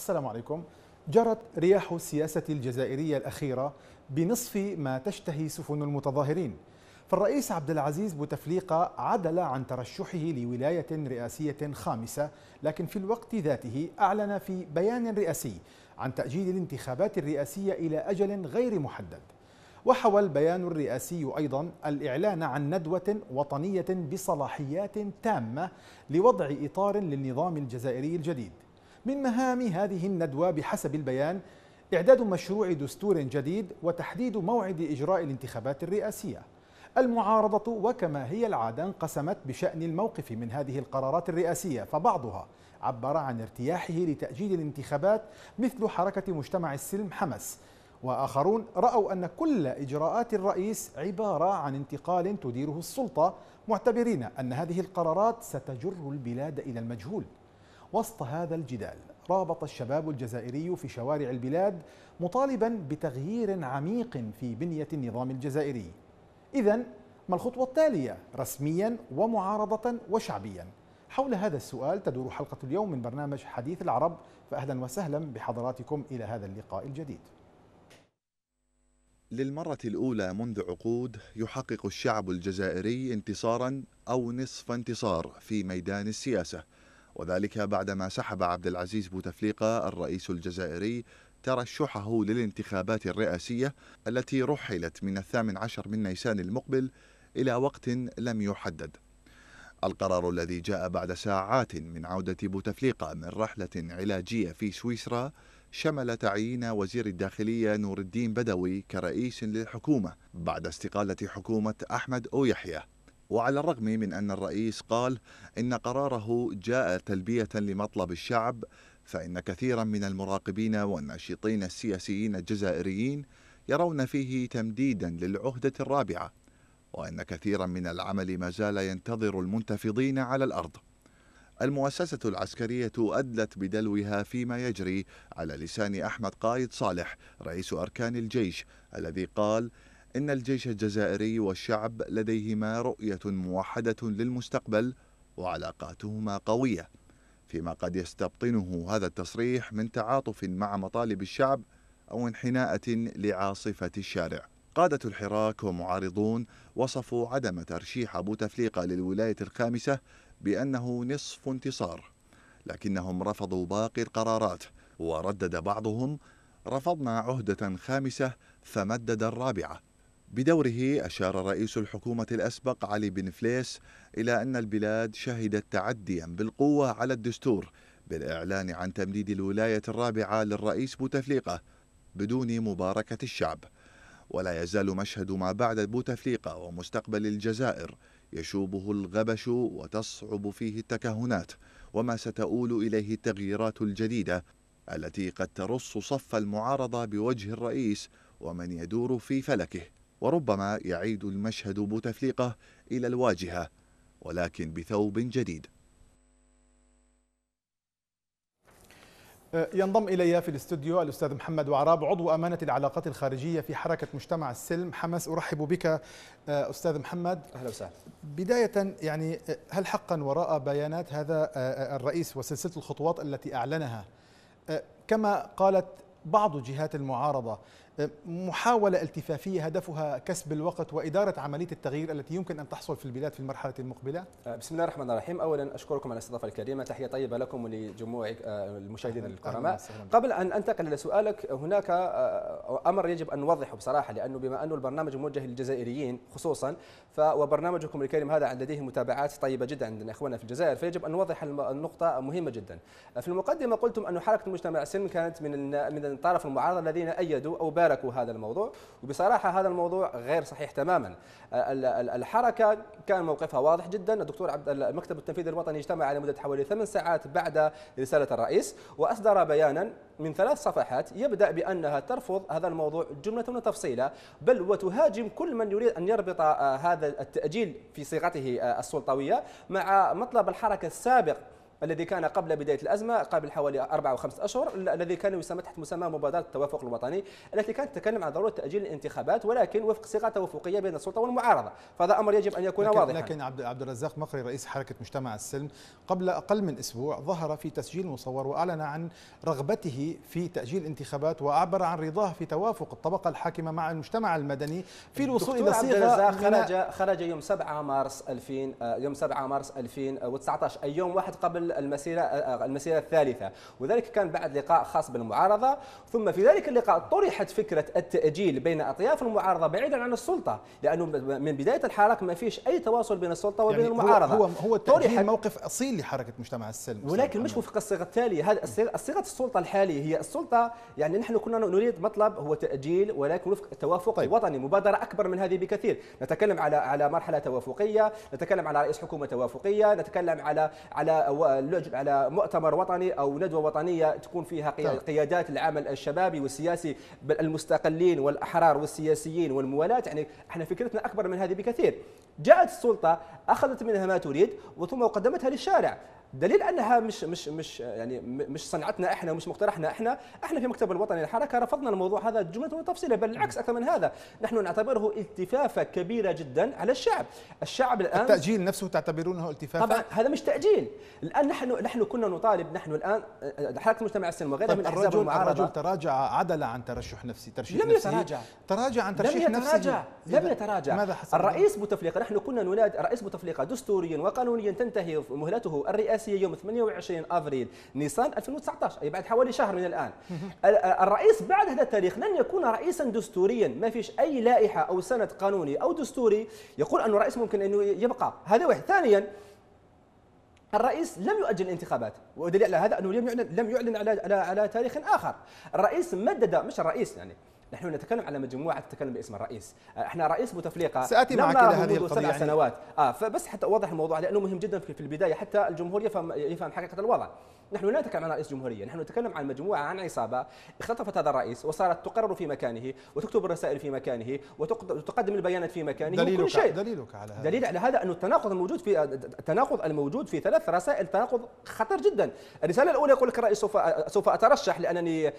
السلام عليكم. جرت رياح السياسة الجزائرية الأخيرة بنصف ما تشتهي سفن المتظاهرين. فالرئيس عبد العزيز بوتفليقة عدل عن ترشحه لولاية رئاسية خامسة لكن في الوقت ذاته أعلن في بيان رئاسي عن تأجيل الانتخابات الرئاسية إلى أجل غير محدد. وحوى البيان الرئاسي أيضا الإعلان عن ندوة وطنية بصلاحيات تامة لوضع إطار للنظام الجزائري الجديد. من مهام هذه الندوة بحسب البيان إعداد مشروع دستور جديد وتحديد موعد إجراء الانتخابات الرئاسية. المعارضة وكما هي العادة انقسمت بشأن الموقف من هذه القرارات الرئاسية فبعضها عبر عن ارتياحه لتأجيل الانتخابات مثل حركة مجتمع السلم حمس وآخرون رأوا أن كل إجراءات الرئيس عبارة عن انتقال تديره السلطة معتبرين أن هذه القرارات ستجر البلاد إلى المجهول. وسط هذا الجدال. رابط الشباب الجزائري في شوارع البلاد مطالبا بتغيير عميق في بنية النظام الجزائري. إذا ما الخطوة التالية؟ رسميا ومعارضة وشعبيا. حول هذا السؤال تدور حلقة اليوم من برنامج حديث العرب. فأهلا وسهلا بحضراتكم إلى هذا اللقاء الجديد. للمرة الأولى منذ عقود يحقق الشعب الجزائري انتصارا أو نصف انتصار في ميدان السياسة. وذلك بعدما سحب عبد العزيز بوتفليقة الرئيس الجزائري ترشحه للانتخابات الرئاسية التي رحلت من الثامن عشر من نيسان المقبل إلى وقت لم يحدد. القرار الذي جاء بعد ساعات من عودة بوتفليقة من رحلة علاجية في سويسرا شمل تعيين وزير الداخلية نور الدين بدوي كرئيس للحكومة بعد استقالة حكومة أحمد أو يحيى وعلى الرغم من أن الرئيس قال إن قراره جاء تلبية لمطلب الشعب فإن كثيرا من المراقبين والناشطين السياسيين الجزائريين يرون فيه تمديدا للعهدة الرابعة وأن كثيرا من العمل ما زال ينتظر المنتفضين على الأرض. المؤسسة العسكرية أدلت بدلوها فيما يجري على لسان أحمد قايد صالح رئيس أركان الجيش الذي قال إن الجيش الجزائري والشعب لديهما رؤية موحدة للمستقبل وعلاقاتهما قوية فيما قد يستبطنه هذا التصريح من تعاطف مع مطالب الشعب أو انحناءة لعاصفة الشارع. قادة الحراك ومعارضون وصفوا عدم ترشيح بوتفليقة للولاية الخامسة بأنه نصف انتصار لكنهم رفضوا باقي القرارات وردد بعضهم رفضنا عهدة خامسة فمدد الرابعة. بدوره أشار رئيس الحكومة الأسبق علي بن فليس إلى أن البلاد شهدت تعديا بالقوة على الدستور بالإعلان عن تمديد الولاية الرابعة للرئيس بوتفليقة بدون مباركة الشعب. ولا يزال مشهد ما بعد بوتفليقة ومستقبل الجزائر يشوبه الغبش وتصعب فيه التكهنات وما ستؤول إليه التغييرات الجديدة التي قد ترص صف المعارضة بوجه الرئيس ومن يدور في فلكه. وربما يعيد المشهد بوتفليقة إلى الواجهة ولكن بثوب جديد. أه، ينضم إلي في الاستوديو الأستاذ محمد وعراب عضو أمانة العلاقات الخارجية في حركة مجتمع السلم. حمس أرحب بك أه، أستاذ محمد. أهلا وسهلا. بداية يعني أه، هل حقا وراء بيانات هذا الرئيس وسلسلة الخطوات التي أعلنها؟ كما قالت بعض جهات المعارضة محاولة التفافية هدفها كسب الوقت وإدارة عملية التغيير التي يمكن أن تحصل في البلاد في المرحلة المقبلة. أه، بسم الله الرحمن الرحيم. أولا أشكركم على الاستضافة الكريمة. تحية طيبة لكم ولجموع أه، المشاهدين الكرماء قبل أن أنتقل إلى سؤالك هناك أه، أمر يجب أن نوضحه بصراحة لأنه بما أنه البرنامج موجه للجزائريين خصوصا وبرنامجكم الكريم هذا لديه متابعات طيبة جدا عندنا إخواننا في الجزائر فيجب أن نوضح النقطة مهمة جدا. في المقدمة قلتم أن حركة المجتمع السلمي كانت من من الطرف المعارض الذين أيدوا أو باركوا هذا الموضوع. وبصراحة هذا الموضوع غير صحيح تماما. الحركة كان موقفها واضح جدا. الدكتور عبد المكتب التنفيذي الوطني اجتمع على مدة حوالي ثمان ساعات بعد رسالة الرئيس وأصدر بيانا من ثلاث صفحات يبدأ بأنها ترفض هذا الموضوع جملة وتفصيلا. بل وتهاجم كل من يريد أن يربط آه، هذا التأجيل في صيغته آه، السلطوية مع مطلب الحركة السابق الذي كان قبل بداية الأزمة قبل حوالي أربع أو خمسه اشهر الذي كان يسمى تحت مسمى مبادرة التوافق الوطني التي كانت تتكلم عن ضرورة تأجيل الانتخابات ولكن وفق صيغه توافقيه بين السلطة والمعارضة. فهذا أمر يجب أن يكون لكن واضحا. لكن عبد عبد الرزاق مقري رئيس حركة مجتمع السلم قبل أقل من أسبوع ظهر في تسجيل مصور وأعلن عن رغبته في تأجيل انتخابات وأعبر عن رضاه في توافق الطبقة الحاكمة مع المجتمع المدني في الوصول إلى صيغة خرج خرج يوم 7 مارس 2000 يوم 7 مارس 2019 أي يوم واحد قبل المسيرة المسيرة الثالثة. وذلك كان بعد لقاء خاص بالمعارضة. ثم في ذلك اللقاء طرحت فكرة التأجيل بين أطياف المعارضة بعيدا عن السلطة لأنه من بداية الحراك ما فيش أي تواصل بين السلطة وبين يعني المعارضة. هو هو التأجيل موقف أصيل لحركة مجتمع السلم ولكن مش وفق الصيغة التالية. هذه الصيغة السلطة الحالية هي السلطة يعني نحن كنا نريد مطلب هو تأجيل ولكن وفق توافق طيب. وطني مبادرة أكبر من هذه بكثير. نتكلم على على مرحلة توافقية نتكلم على رئيس حكومة توافقية نتكلم على على على مؤتمر وطني أو ندوة وطنية تكون فيها طيب. قيادات العمل الشبابي والسياسي المستقلين والأحرار والسياسيين والموالاه يعني إحنا فكرتنا أكبر من هذه بكثير. جاءت السلطة أخذت منها ما تريد وثم قدمتها للشارع. دليل أنها مش مش مش يعني مش صنعتنا إحنا ومش مقترحنا إحنا إحنا في مكتب الوطني للحركة رفضنا الموضوع هذا جملة وتفصيلا بل العكس أكثر من هذا. نحن نعتبره التفافه كبيره جدا على الشعب. الشعب الآن التأجيل نفسه تعتبرونه التفافه طبعا هذا مش تأجيل. الآن نحن نحن كنا نطالب نحن الآن حركة المجتمع السلمي وغيرها طيب من أحزاب المعارضة. الرجل تراجع عدل عن ترشح نفسي ترشيح لم يتراجع. تراجع عن ترشيح لم يتراجع. لم يتراجع. ماذا حصل؟ الرئيس بوتفليقة نحن كنا ننادي رئيس بوتفليقة دستوريا وقانونيا تنتهي مهلته الرئاسية يوم 28 22 أفريل نيسان 2019 أي بعد حوالي شهر من الآن. الرئيس بعد هذا التاريخ لن يكون رئيسا دستوريا ما فيش أي لائحة أو سند قانوني أو دستوري يقول انه الرئيس ممكن أنه يبقى. هذا واحد. ثانيا الرئيس لم يؤجل الانتخابات ودليل على هذا أنه لم يعلن لم يعلن على على, على تاريخ آخر. الرئيس مدد مش الرئيس يعني نحن نتكلم على مجموعة تتكلم باسم الرئيس. إحنا رئيس بوتفليقة. سأتي معك إلى هذه القضية سبع يعني. سنوات. آه فبس حتى أوضح الموضوع لأنه مهم جدا في البداية حتى الجمهور يفهم يفهم حقيقة الوضع. نحن لا نتكلم عن رئيس جمهورية نحن نتكلم عن مجموعة عن عصابة اختطفت هذا الرئيس وصارت تقرر في مكانه وتكتب الرسائل في مكانه وتقدم البيانات في مكانه دليلك وكل شيء. دليلك على هذا. دليل على هذا انه التناقض الموجود في التناقض الموجود في ثلاث رسائل تناقض خطير جدا. الرسالة الأولى يقول لك الرئيس سوف سوف أترشح لأنني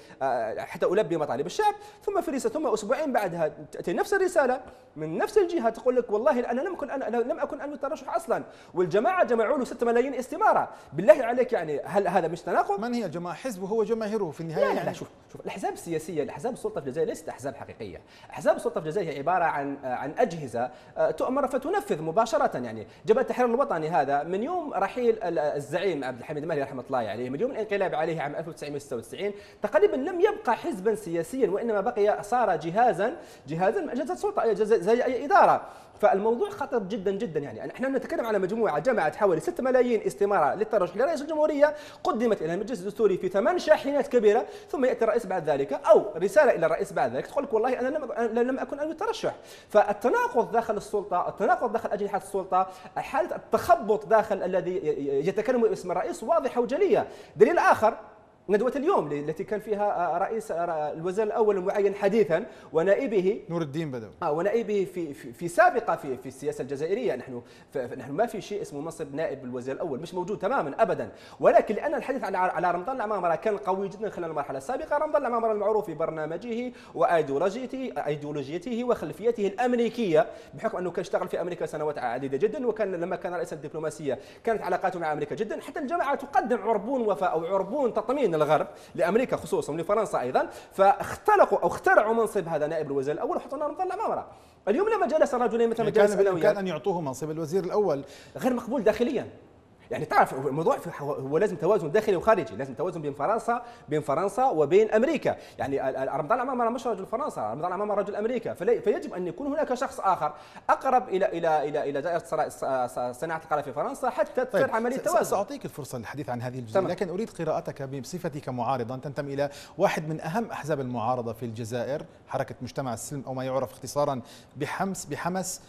حتى ألبي مطالب الشعب ثم في ثم أسبوعين بعدها تأتي نفس الرسالة من نفس الجهة تقول لك والله أنا لم اكن أنا لم أكن انوي الترشح أصلا والجماعة جمعوا له 6 ملايين استمارة. بالله عليك يعني هل هذا مش تناقض. من هي الجماعة؟ حزبه هو جماهيره في النهاية لا لا, لا شوف شوف الأحزاب السياسية الأحزاب السلطة في الجزائر ليست أحزاب حقيقية. أحزاب السلطة في الجزائر هي عبارة عن عن أجهزة تؤمر فتنفذ مباشرة يعني. جبهة التحرير الوطني هذا من يوم رحيل الزعيم عبد الحميد المهدي رحمة الله عليه من يوم الانقلاب عليه عام 1996 تقريبا لم يبقى حزبا سياسيا وإنما بقي صار جهازا جهازا من اجهزه السلطة زي اي إدارة. فالموضوع خطر جدا جدا يعني. إحنا نتكلم على مجموعة جمعت حوالي 6 ملايين استمارة للترشح لرئيس الجمهورية قدمت إلى المجلس الدستوري في ثمان شاحنات كبيرة ثم يأتي الرئيس بعد ذلك أو رسالة إلى الرئيس بعد ذلك تقول لك والله أنا لم لم أكن انوي الترشح. فالتناقض داخل السلطة التناقض داخل أجنحة السلطة حالة التخبط داخل الذي يتكلم باسم الرئيس واضحة وجلية. دليل آخر ندوة اليوم التي كان فيها رئيس الوزير الأول المعين حديثا ونائبه نور الدين بدوي. آه ونائبه في, في, في سابقة في, في السياسة الجزائرية. نحن نحن ما في شيء اسمه منصب نائب الوزير الأول مش موجود تماما أبدا. ولكن لأن الحديث على على رمضان العمامرة كان قوي جدا خلال المرحلة السابقة رمضان العمامرة المعروف في برنامجه وأيديولوجيته أيديولوجيته وخلفيته الأمريكية بحكم أنه كان اشتغل في أمريكا سنوات عديدة جدا وكان لما كان رئيس الدبلوماسية كانت علاقاته مع أمريكا جدا. حتى الجماعة تقدم عربون وفاء أو عربون تطمين الغرب لأمريكا خصوصا ولفرنسا أيضا. فاختلقوا أو اخترعوا منصب هذا نائب الوزير الأول وحطوا لنا رمضان العمامره اليوم لما جلس رجلين مثل يعني كان بالامكان أن يعطوه منصب الوزير الأول. غير مقبول داخليا. يعني تعرف الموضوع هو لازم توازن داخلي وخارجي لازم توازن بين فرنسا بين فرنسا وبين أمريكا. يعني رمضان العمامره مش رجل فرنسا رمضان العمامره رجل أمريكا. فيجب أن يكون هناك شخص آخر أقرب إلى إلى إلى إلى دائره صناعه القرار في فرنسا حتى تصير طيب عملية توازن. سأعطيك الفرصة للحديث عن هذه الجزئية لكن أريد قراءتك بصفتك معارضا تنتمي إلى واحد من أهم أحزاب المعارضة في الجزائر حركة مجتمع السلم أو ما يعرف اختصارا بحمس بحمس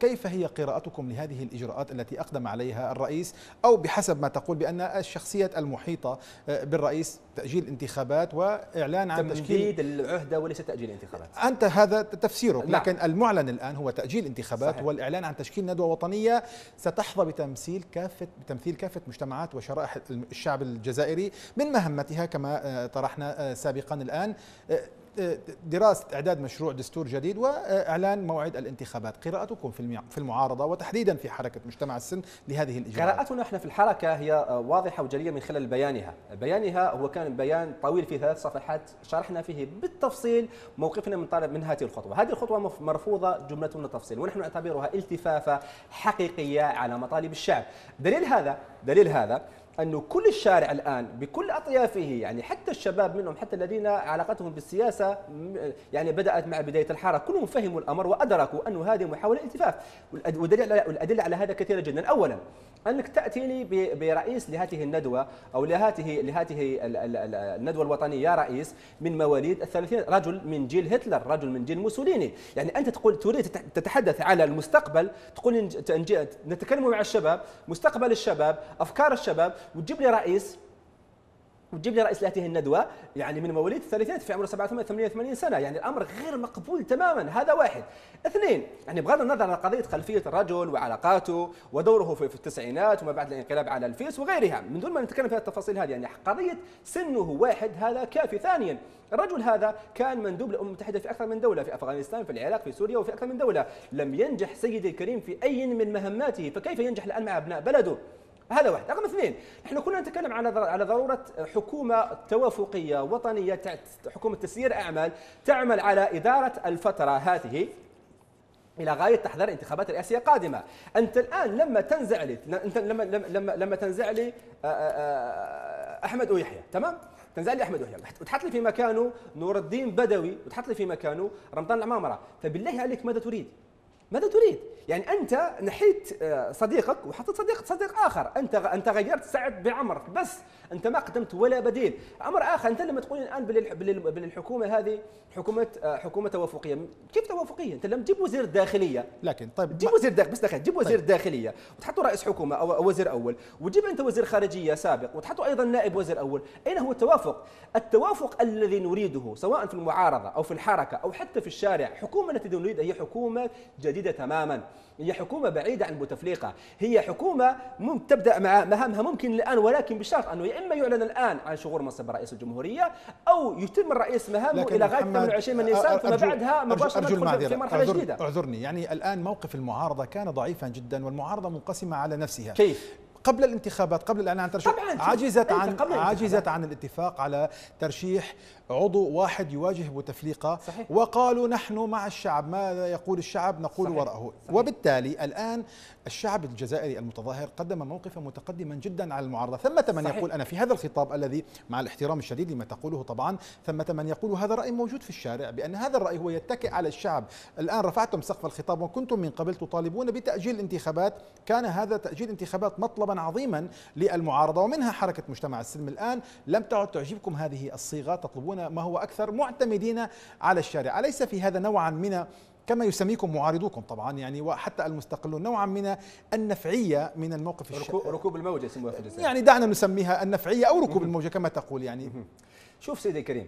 كيف هي قراءتكم لهذه الإجراءات التي أقدم عليها الرئيس أو بحسب ما تقول بأن الشخصية المحيطة آه، بالرئيس تأجيل انتخابات وإعلان عن تشكيل العهدة وليس تأجيل انتخابات أنت هذا تفسيرك نعم. لكن المعلن الآن هو تأجيل انتخابات صحيح. والإعلان عن تشكيل ندوة وطنية ستحظى بتمثيل كافة بتمثيل كافة مجتمعات وشرائح الشعب الجزائري من مهمتها كما آه، طرحنا سابقا الآن دراسة إعداد مشروع دستور جديد وإعلان موعد الانتخابات. قراءتكم في المعارضة وتحديدا في حركة مجتمع السن لهذه الإجراءات. قراءتنا إحنا في الحركة هي واضحة وجلية من خلال بيانها. بيانها هو كان بيان طويل في ثلاث صفحات شرحنا فيه بالتفصيل موقفنا من طالب من هذه الخطوة. هذه الخطوة مرفوضة جملة تفصيل ونحن نعتبرها التفافة حقيقية على مطالب الشعب. دليل هذا دليل هذا أنه كل الشارع الآن بكل أطيافه يعني حتى الشباب منهم حتى الذين علاقتهم بالسياسة يعني بدأت مع بداية الحركة كلهم فهموا الأمر وأدركوا أن هذه محاولة التفاف والأدلة على هذا كثيرة جدا. أولا أنك تأتيني برئيس لهذه الندوة أو لهذه لهذه الندوة الوطنية. يا رئيس من مواليد الثلاثين رجل من جيل هتلر رجل من جيل موسوليني. يعني أنت تقول تريد تتحدث على المستقبل تقول نتكلم مع الشباب مستقبل الشباب أفكار الشباب وتجيب لي رئيس وتجيب لي رئيس لهذه الندوة يعني من مواليد الثلاثينات في عمره 87 88 سنة يعني الأمر غير مقبول تماما هذا واحد. اثنين يعني بغض النظر عن قضية خلفية الرجل وعلاقاته ودوره في التسعينات وما بعد الانقلاب على الفيس وغيرها. من دون ما نتكلم في التفاصيل هذه يعني قضية سنه واحد هذا كافي. ثانيا الرجل هذا كان مندوب للامم المتحده في أكثر من دولة في أفغانستان في العراق في سوريا وفي أكثر من دولة. لم ينجح سيدي الكريم في أي من مهماته فكيف ينجح الآن مع أبناء بلده؟ هذا واحد. رقم اثنين نحن كنا نتكلم على على ضرورة حكومة توافقية وطنية حكومة تسيير أعمال تعمل على إدارة الفترة هذه إلى غاية تحضير انتخابات الرئاسية قادمه أنت الآن لما تنزع لي أنت لما لما لما تنزع لي آه، أحمد ويحيى تمام؟ تنزع لي أحمد ويحيى وتحط لي في مكانه نور الدين بدوي وتحط لي في مكانه رمضان العمامرة. فبالله عليك ماذا تريد؟ ماذا تريد؟ يعني أنت نحيت آه، صديقك وحطيت صديق صديق آخر، أنت أنت غيرت سعد بعمر بس، أنت ما قدمت ولا بديل، أمر آخر أنت لما تقول الآن بالحكومة هذه حكومة آه، حكومة توافقية، كيف توافقية؟ أنت لما تجيب وزير الداخليه لكن طيب تجيب وزير داخل بس داخل تجيب وزير طيب. داخلية وتحطه رئيس حكومة أو وزير أول، وتجيب أنت وزير خارجية سابق وتحطه أيضا نائب وزير أول، أين هو التوافق؟ التوافق الذي نريده سواء في المعارضة أو في الحركة أو حتى في الشارع، حكومة التي نريدها هي حكومة جديدة جديدة تماما. هي حكومة بعيدة عن بوتفليقة هي حكومة تبدأ مع مهامها ممكن الآن ولكن بشرط أنه يا إما يعلن الآن عن شغور منصب رئيس الجمهورية أو يتم الرئيس مهامه إلى غاية 28 من نيسان ثم بعدها مباشرة ندخل في مرحلة أعذر جديدة. أعذرني. يعني الآن موقف المعارضة كان ضعيفا جدا والمعارضة منقسمة على نفسها. كيف؟ قبل الانتخابات قبل الاعلان عن ترشيح عجزت عن عجزت عن الاتفاق على ترشيح عضو واحد يواجه بوتفليقه صحيح. وقالوا نحن مع الشعب ماذا يقول الشعب نقول صحيح. وراءه صحيح. وبالتالي الآن الشعب الجزائري المتظاهر قدم موقفا متقدما جدا على المعارضة ثمة من صحيح. يقول أنا في هذا الخطاب الذي مع الاحترام الشديد لما تقوله طبعا ثمة من يقول هذا رأي موجود في الشارع بأن هذا الرأي هو يتكئ على الشعب الآن رفعتم سقف الخطاب وكنتم من قبل تطالبون بتأجيل الانتخابات كان هذا تأجيل انتخابات مطلبا عظيما للمعارضة ومنها حركة مجتمع السلم الآن لم تعد تعجبكم هذه الصيغة تطلبون ما هو أكثر معتمدين على الشارع. أليس في هذا نوعا من كما يسميكم معارضوكم؟ طبعا يعني وحتى المستقلون نوعا من النفعية من الموقف الش... ركوب الموجة يسموها في يعني دعنا نسميها النفعية أو ركوب الموجة كما تقول يعني. شوف سيدي الكريم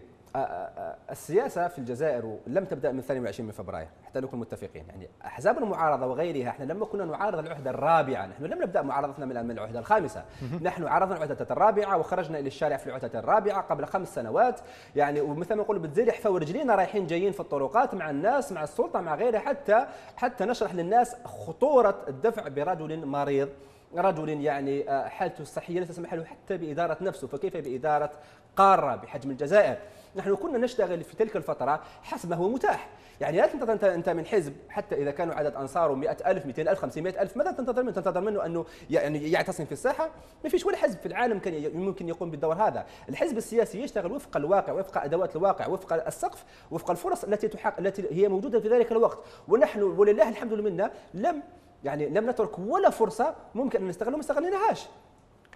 السياسة في الجزائر لم تبدأ من 22 من فبراير حتى نكون متفقين. يعني أحزاب المعارضة وغيرها إحنا لما كنا نعارض العهدة الرابعة نحن لم نبدأ معارضتنا من العهدة الخامسة. نحن عارضنا العهدة الرابعة وخرجنا إلى الشارع في العهدة الرابعة قبل خمس سنوات. يعني ومثل ما نقول بتزيد حفا ورجلينا رايحين جايين في الطرقات مع الناس مع السلطة مع غيرها حتى حتى نشرح للناس خطورة الدفع برجل مريض. رجل يعني آه، حالته الصحية لا تسمح له حتى بإدارة نفسه فكيف بإدارة قارة بحجم الجزائر؟ نحن كنا نشتغل في تلك الفترة حسب ما هو متاح يعني لا تنتظر أنت من حزب حتى إذا كانوا عدد أنصاره 100000 200000 500000 ماذا تنتظر منه؟ تنتظر منه أنه يعني يعتصم في الساحة؟ ما فيش ولا حزب في العالم كان ممكن يقوم بالدور هذا، الحزب السياسي يشتغل وفق الواقع وفق أدوات الواقع وفق السقف وفق الفرص التي تحق التي هي موجودة في ذلك الوقت ونحن ولله الحمد منا لم يعني لم نترك ولا فرصة ممكن أن نستغلها ما استغلناهاش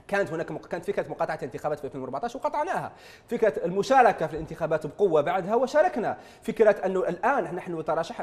كانت هناك كانت فكرة مقاطعة الانتخابات في 2014 وقطعناها. فكرة المشاركة في الانتخابات بقوة بعدها وشاركنا. فكرة أنه الآن نحن ترشح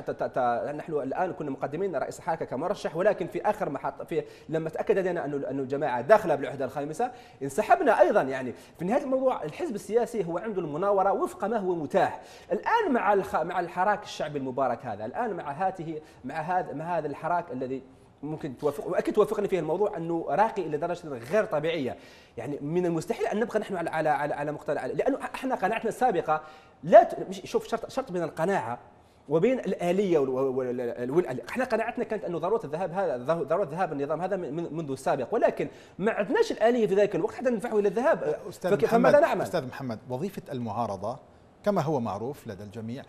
نحن الآن كنا مقدمين رئيس الحركه كمرشح ولكن في آخر محط في لما تأكد لنا انه أنه الجماعة داخلة بالوحده الخامسة انسحبنا أيضا. يعني في نهاية الموضوع الحزب السياسي هو عنده المناورة وفق ما هو متاح. الآن مع مع الحراك الشعبي المبارك هذا الآن مع هاته مع هذا مع هذا الحراك الذي ممكن توافق وأكيد توافقني فيه الموضوع أنه راقي إلى درجة غير طبيعية. يعني من المستحيل أن نبقى نحن على على على, على مقتنع. لأنه إحنا قناعتنا السابقة لا مش شوف شرط شرط من القناعة وبين الآلية وال إحنا قناعتنا كانت أنه ضروره الذهاب هذا ضروره ذهاب النظام هذا منذ السابق. ولكن ما عندناش الآلية في ذلك الوقت حتى ندفعه إلى الذهاب. أستاذ فماذا نعمل؟ أستاذ محمد وظيفة المعارضة كما هو معروف لدى الجميع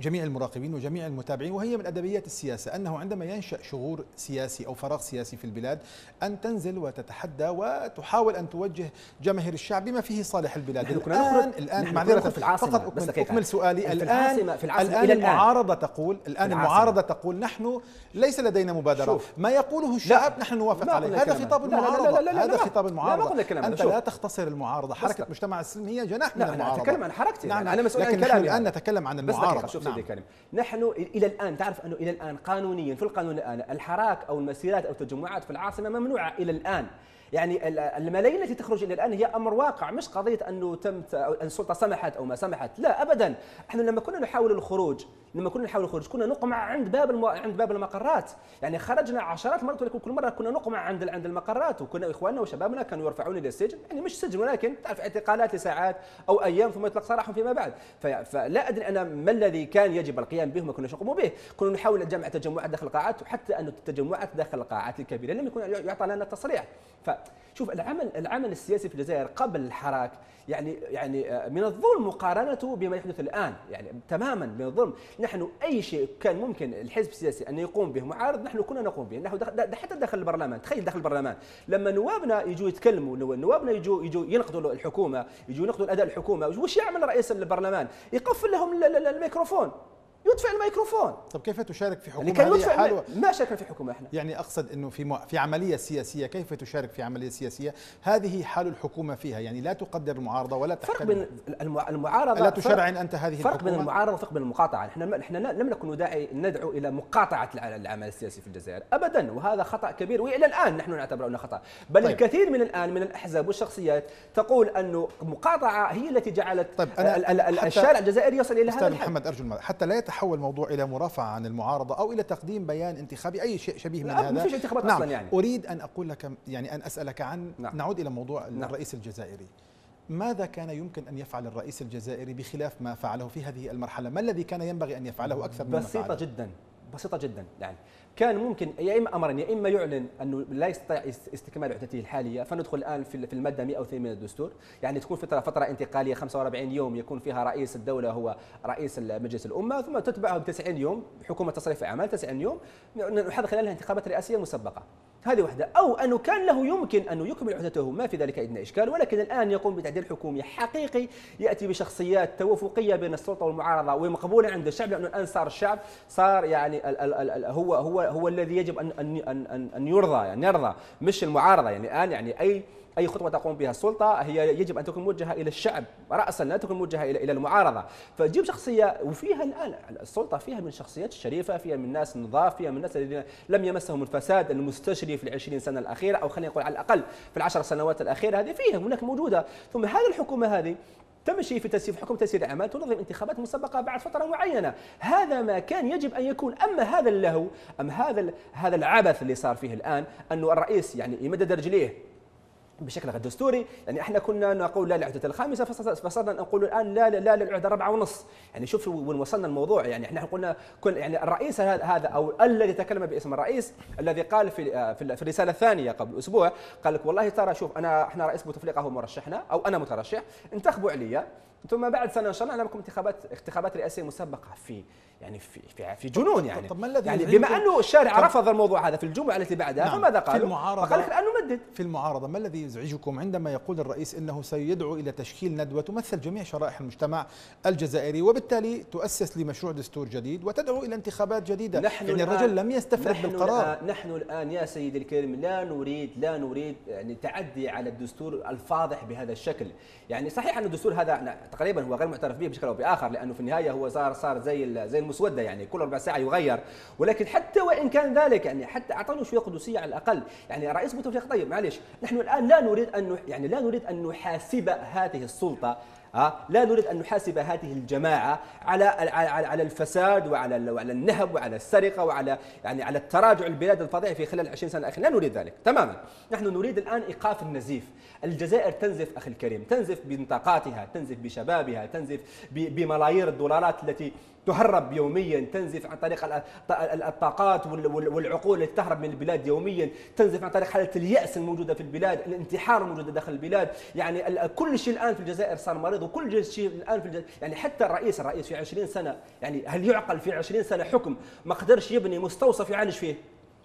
جميع المراقبين وجميع المتابعين وهي من أدبيات السياسة أنه عندما ينشأ شغور سياسي أو فراغ سياسي في البلاد أن تنزل وتتحدى وتحاول أن توجه جماهير الشعب بما فيه صالح البلاد. الان الآن معذره في العاصمة. فقط أكمل, أكمل سؤالي. الان في العاصمة. الآن المعارضة تقول الآن المعارضة تقول نحن ليس لدينا مبادرة. شوف. ما يقوله الشعب لا نحن نوافق عليه. هذا خطاب المعارضة. هذا خطاب المعارضة. أنت لا تختصر المعارضة. حركة مجتمع السلم هي جناح من المعارضة. أنا أتكلم عن حركتي. نعم. أنا مسؤول عن كلامي. الآن نتكلم عن المعارضة. المعارضه شوف سيدي نعم. نحن إلى الآن تعرف أنه إلى الآن قانونيا في القانون الآن الحراك أو المسيرات أو التجمعات في العاصمة ممنوعة إلى الآن. يعني الملايين التي تخرج إلى الآن هي أمر واقع مش قضية انه تم أن السلطة سمحت أو ما سمحت لا ابدا. إحنا لما كنا نحاول الخروج لما كنا نحاول الخروج كنا نقمع عند باب المو... عند باب المقرات. يعني خرجنا عشرات المرات ولكن كل مرة كنا نقمع عند عند المقرات. وكنا إخواننا وشبابنا كانوا يرفعون إلى السجن يعني مش سجن ولكن تعرف اعتقالات لساعات أو أيام ثم يطلق سراحهم فيما بعد. ف... فلا أدري أنا ما الذي كان يجب القيام به وما كنا نقوم به. كنا نحاول جمع تجمعات داخل القاعات وحتى أن التجمعات داخل القاعات الكبيرة لم يكن يعطى لنا تصريح. فشوف العمل العمل السياسي في الجزائر قبل الحراك يعني يعني آه، من الظلم مقارنته بما يحدث الآن. يعني تماما من الظلم. نحن أي شيء كان ممكن الحزب السياسي أن يقوم به معارض نحن كنا نقوم به. نحن حتى داخل البرلمان. تخيل داخل البرلمان. لما نوابنا يجوا يتكلموا نوابنا يجوا يجوا ينقدوا الحكومة يجوا ينقدوا اداء الحكومة وش يعمل رئيس البرلمان؟ يقفل لهم الميكروفون. يدفع الميكروفون. طب كيف تشارك في حكومة يعني يدفع حالو... ما شاركنا في حكومة إحنا. يعني أقصد إنه في. في عملية سياسية كيف تشارك في عملية سياسية؟ هذه حال الحكومة فيها. يعني لا تقدر المعارضه ولا فرق بين المعارضة لا تشرعن أنت هذه فرق الحكومة؟ بين المعارضة وفرق بين المقاطعة. إحنا إحنا لم نكن ندعي ندعو إلى مقاطعة العمل السياسي في الجزائر. ابدا. وهذا خطأ كبير. وإلى الآن نحن نعتبر إنه خطأ. بل طيب. الكثير من الآن من الأحزاب والشخصيات تقول انه مقاطعة هي التي جعلت طيب أنا الشارع الجزائري يصل إلى هذا الحد. محمد أرجو حتى لا يتحول الموضوع إلى مرافعة عن المعارضة أو إلى تقديم بيان انتخابي أي شيء شبيه من هذا. ما فيش انتخابات نعم. أصلا يعني. أريد أن أقول لك يعني أن أسألك عن نعم. نعود إلى موضوع نعم. الرئيس الجزائري. ماذا كان يمكن أن يفعل الرئيس الجزائري بخلاف ما فعله في هذه المرحلة؟ ما الذي كان ينبغي أن يفعله أكثر من بسيطة جدا. بسيطة جدا يعني. كان ممكن يا إما امرا يا إما يعلن أنه لا يستطيع استكمال عهدته الحالية فندخل الآن في المادة 102 من الدستور. يعني تكون فترة فترة انتقالية 45 يوم يكون فيها رئيس الدولة هو رئيس مجلس الأمة ثم تتبعه ب 90 يوم حكومة تصريف أعمال 90 يوم نحدد خلالها انتخابات رئاسيه مسبقه هذه واحدة. أو أنه كان له يمكن أن يكمل عهدته ما في ذلك أدنى إشكال ولكن الآن يقوم بتعديل حكومي حقيقي يأتي بشخصيات توافقية بين السلطة والمعارضة ومقبولة عند الشعب لأنه الآن صار الشعب صار يعني ال ال ال هو هو هو الذي يجب أن أن أن, أن يرضى يعني يرضى مش المعارضة. يعني الآن يعني أي أي خطوة تقوم بها السلطة هي يجب أن تكون موجهة إلى الشعب راسا لا تكون موجهة إلى إلى المعارضة. فتجيب شخصية وفيها الآن السلطة فيها من الشخصيات الشريفه فيها من ناس نظاف فيها من الناس الذين لم يمسهم الفساد المستشري في العشرين سنة الأخيرة أو خلينا نقول على الأقل في العشر سنوات الأخيرة. هذه فيها هناك موجودة. ثم هذه الحكومة هذه تمشي في تسيير حكم تسيير الاعمال تنظم انتخابات مسبقة بعد فترة معينة. هذا ما كان يجب أن يكون. أما هذا اللهو أم هذا هذا العبث اللي صار فيه الآن انه الرئيس يعني يمدد رجليه بشكل غير دستوري يعني إحنا كنا نقول لا للعهده الخامسة فصرنا نقول الآن لا لا, للعهده الرابعه ونص. يعني شوف وين وصلنا الموضوع. يعني إحنا قلنا كل يعني الرئيس هذا أو الذي تكلم باسم الرئيس الذي قال في في الرسالة الثانية قبل أسبوع قال لك والله ترى شوف انا إحنا رئيس بوتفليقة هو مرشحنا أو أنا مترشح انتخبوا عليا ثم بعد سنة إن شاء الله لكم انتخابات انتخابات رئاسية مسبقة في يعني في في, في جنون يعني. طب ما الذي يعني بما أنه الشارع رفض الموضوع هذا في الجمعة التي بعدها نعم. فماذا قالوا؟ في المعارضه قال الان نمدد. في المعارضة ما الذي يزعجكم؟ عندما يقول الرئيس إنه سيدعو إلى تشكيل ندوة تمثل جميع شرائح المجتمع الجزائري وبالتالي تؤسس لمشروع دستور جديد وتدعو إلى انتخابات جديدة. نحن يعني الرجل لم يستفرد بالقرار. الآن نحن الآن يا سيدي الكريم لا نريد لا نريد يعني تعدي على الدستور الفاضح بهذا الشكل. يعني صحيح أن الدستور هذا تقريبا هو غير معترف به بشكل أو بآخر لأنه في النهاية هو صار صار زي زي المسودة يعني كل ربع ساعة يغير. ولكن حتى وإن كان ذلك يعني حتى اعطونا شوية قدسية على الأقل. يعني رئيس بوتفليقه طيب معلش نحن الآن لا نريد أن يعني لا نريد أن نحاسب هذه السلطة ها لا نريد أن نحاسب هذه الجماعة على على الفساد وعلى وعلى النهب وعلى السرقة وعلى يعني على التراجع البلاد الفظيع في خلال 20 سنة الأخيرة. لا نريد ذلك تماما. نحن نريد الآن إيقاف النزيف. الجزائر تنزف أخي الكريم تنزف بنطاقاتها تنزف بشبابها تنزف بملايير الدولارات التي تهرب يوميا تنزف عن طريق الطاقات والعقول التي تهرب من البلاد يوميا تنزف عن طريق حالة اليأس الموجودة في البلاد الانتحار الموجود داخل البلاد. يعني كل شيء الآن في الجزائر صار مريض وكل شيء الآن في الجزائر يعني حتى الرئيس الرئيس في 20 سنة يعني هل يعقل في 20 سنة حكم؟ ما قدرش يبني مستوصف يعالج فيه.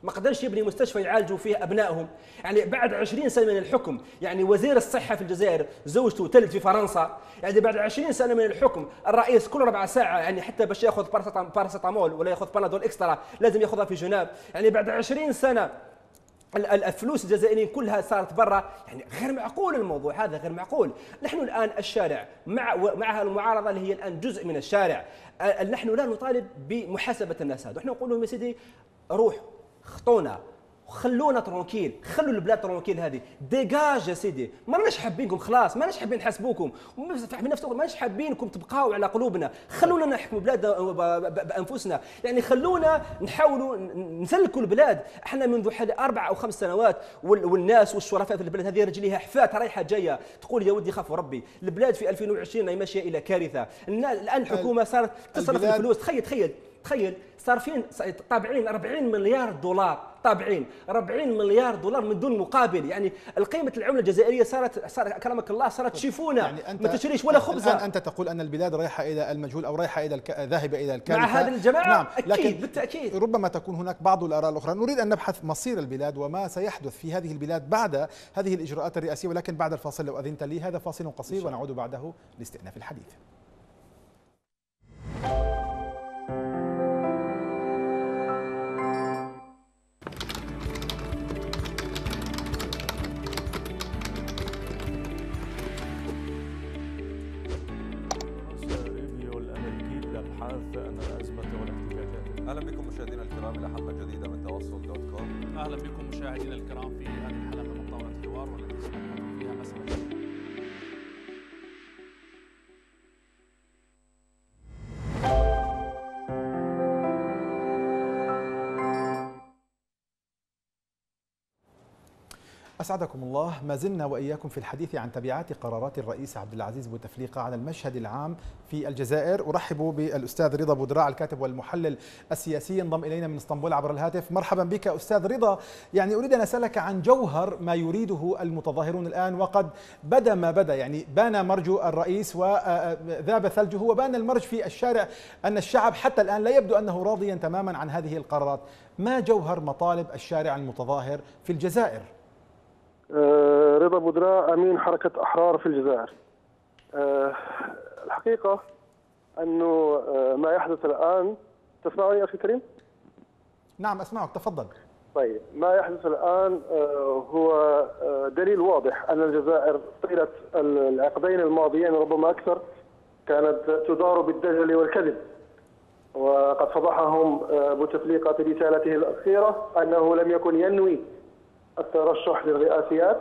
ما قدرش يبني مستشفى يعالجوا فيه أبنائهم. يعني بعد 20 سنة من الحكم يعني وزير الصحة في الجزائر زوجته تلد في فرنسا يعني بعد 20 سنة من الحكم الرئيس كل ربع ساعة يعني حتى باش ياخذ باراسيتامول ولا ياخذ بانادول إكسترا لازم ياخذها في جناب. يعني بعد 20 سنة الفلوس الجزائريين كلها صارت برا. يعني غير معقول الموضوع هذا غير معقول. نحن الآن الشارع مع مع المعارضة اللي هي الآن جزء من الشارع. نحن لا نطالب بمحاسبة الناس هذا نحن نقول لهم يا سيدي روحوا. خطونا خلونا tranquille خلوا البلاد tranquille هذه. dégage يا سيدي. ما راناش حابينكم خلاص. ما راناش حابين نحاسبوكم. بنفسكم ما حابينكم تبقاو على قلوبنا. خلونا نحكموا بلاد بأنفسنا. يعني خلونا نحاولوا نسلكوا البلاد. إحنا منذ حوالي أربع أو خمس سنوات والناس والشرفاء في البلاد هذه رجليها حفات رايحة جاية. تقول يا ودي خافوا ربي. البلاد في 2020 ماشية إلى كارثة. الآن الحكومة صارت تصرف الفلوس. تخيل تخيل تخيل. صارفين طابعين 40 مليار دولار طابعين 40 مليار دولار من دون مقابل. يعني القيمة العملة الجزائرية صارت صار كلامك الله صارت شيفونة. يعني أنت ما تشتريش ولا خبزة. الآن أنت تقول أن البلاد رايحة إلى المجهول أو رايحة إلى الك... ذاهبة إلى الكارثة. مع هذه الجماعة؟ نعم أكيد لكن بالتأكيد. ربما تكون هناك بعض الآراء الأخرى. نريد أن نبحث مصير البلاد وما سيحدث في هذه البلاد بعد هذه الإجراءات الرئاسية ولكن بعد الفاصل لو أذنت لي هذا فاصل قصير ونعود بعده لاستئناف الحديث. الكرام إلى حلقة جديدة من تواصل دوت كوم. أهلا بكم مشاهدينا الكرام في هذه الحلقة من طاولة الحوار والتي سنتحدث فيها مسألة أسعدكم الله. ما زلنا وإياكم في الحديث عن تبعات قرارات الرئيس عبد العزيز بوتفليقة على المشهد العام في الجزائر. أرحب بالأستاذ رضا بودراع الكاتب والمحلل السياسي. ينضم إلينا من إسطنبول عبر الهاتف. مرحبا بك أستاذ رضا. يعني أريد أن أسألك عن جوهر ما يريده المتظاهرون الآن وقد بدا ما بدا. يعني بان مرج الرئيس وذاب ثلجه وبان المرج في الشارع أن الشعب حتى الآن لا يبدو أنه راضيا تماما عن هذه القرارات. ما جوهر مطالب الشارع المتظاهر في الجزائر؟ آه، رضا بودراء أمين حركة أحرار في الجزائر. آه، الحقيقة أنه آه، ما يحدث الآن تسمعني أخي كريم؟ نعم أسمعك تفضل. طيب ما يحدث الآن هو دليل واضح أن الجزائر طيلة العقدين الماضيين ربما أكثر كانت تدار بالدجل والكذب. وقد فضحهم بوتفليقه برسالته الأخيرة أنه لم يكن ينوي الترشح للرئاسيات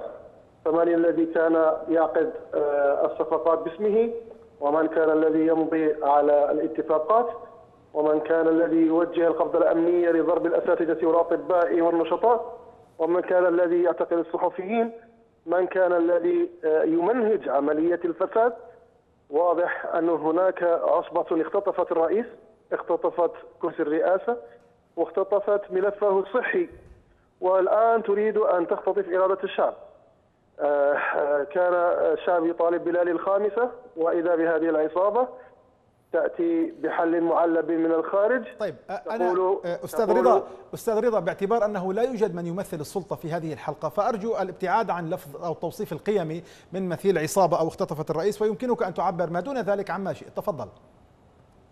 فمن الذي كان يعقد آه، الصفقات باسمه ومن كان الذي يمضي على الاتفاقات ومن كان الذي يوجه القبضة الأمنية لضرب الأساتذة والأطباء والنشطاء ومن كان الذي يعتقل الصحفيين من كان الذي آه، يمنهج عملية الفساد. واضح أن هناك عصبة اختطفت الرئيس اختطفت كرسي الرئاسة واختطفت ملفه الصحي والآن تريد أن تختطف إرادة الشعب. كان الشعب يطالب بلال الخامسة وإذا بهذه العصابة تأتي بحل معلب من الخارج. طيب أنا أستاذ رضا أستاذ رضا باعتبار أنه لا يوجد من يمثل السلطة في هذه الحلقة فأرجو الابتعاد عن لفظ أو التوصيف القيمي من مثيل عصابة أو اختطفت الرئيس ويمكنك أن تعبر ما دون ذلك عما شئت. تفضل.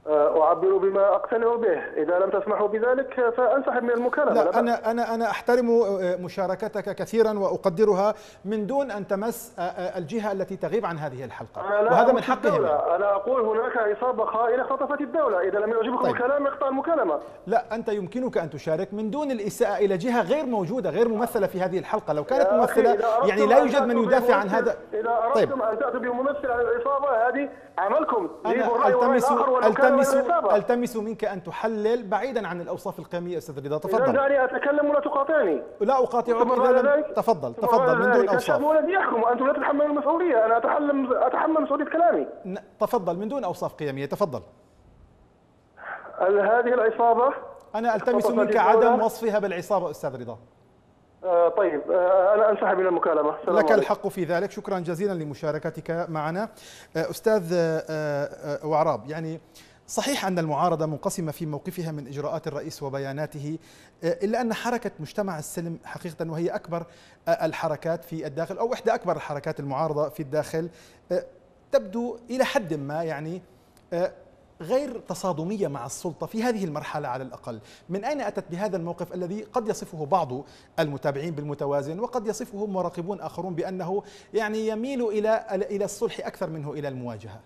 آه، أعبر بما أقتنع به. إذا لم تسمحوا بذلك فأنسحب من المكالمة. لا أنا أنا أنا أحترم آه، مشاركتك كثيرا وأقدرها من دون أن تمس آه، الجهة التي تغيب عن هذه الحلقة. أنا وهذا من حقهم. أنا أقول هناك عصابة خائنة خطفت الدولة. إذا لم يعجبكم طيب. الكلام اقطع المكالمة. لا أنت يمكنك أن تشارك من دون الإساءة إلى جهة غير موجودة غير ممثلة في هذه الحلقة. لو كانت ممثلة يعني لا يوجد من يدافع عن هذا إذا أردتم طيب. أن تأتوا بممثل عن العصابة هذه عملكم أنا ألتمس ألتمس ألتمس منك أن تحلل بعيدا عن الأوصاف القيمية أستاذ رضا. تفضل. دعني أتكلم ولا تقاطعني. لا أقاطعك إذا. لم تفضل تفضل من دون أوصاف. الشعب الذي يحكم وأنتم لا تتحملون المسؤولية. أنا أتحمل أتحمل مسؤولية كلامي. تفضل من دون أوصاف قيمية. تفضل. هذه العصابة أنا ألتمس منك عدم وصفها بالعصابة أستاذ رضا. آه طيب آه أنا أنسحب من المكالمة. لك عليك. الحق في ذلك. شكرا جزيلا لمشاركتك معنا. آه أستاذ وعراب يعني صحيح أن المعارضة منقسمة في موقفها من إجراءات الرئيس وبياناته إلا أن حركة مجتمع السلم حقيقة وهي أكبر الحركات في الداخل أو إحدى أكبر الحركات المعارضة في الداخل تبدو إلى حد ما يعني غير تصادمية مع السلطة في هذه المرحلة على الأقل. من أين أتت بهذا الموقف الذي قد يصفه بعض المتابعين بالمتوازن وقد يصفه مراقبون آخرون بأنه يعني يميل إلى إلى الصلح أكثر منه إلى المواجهة؟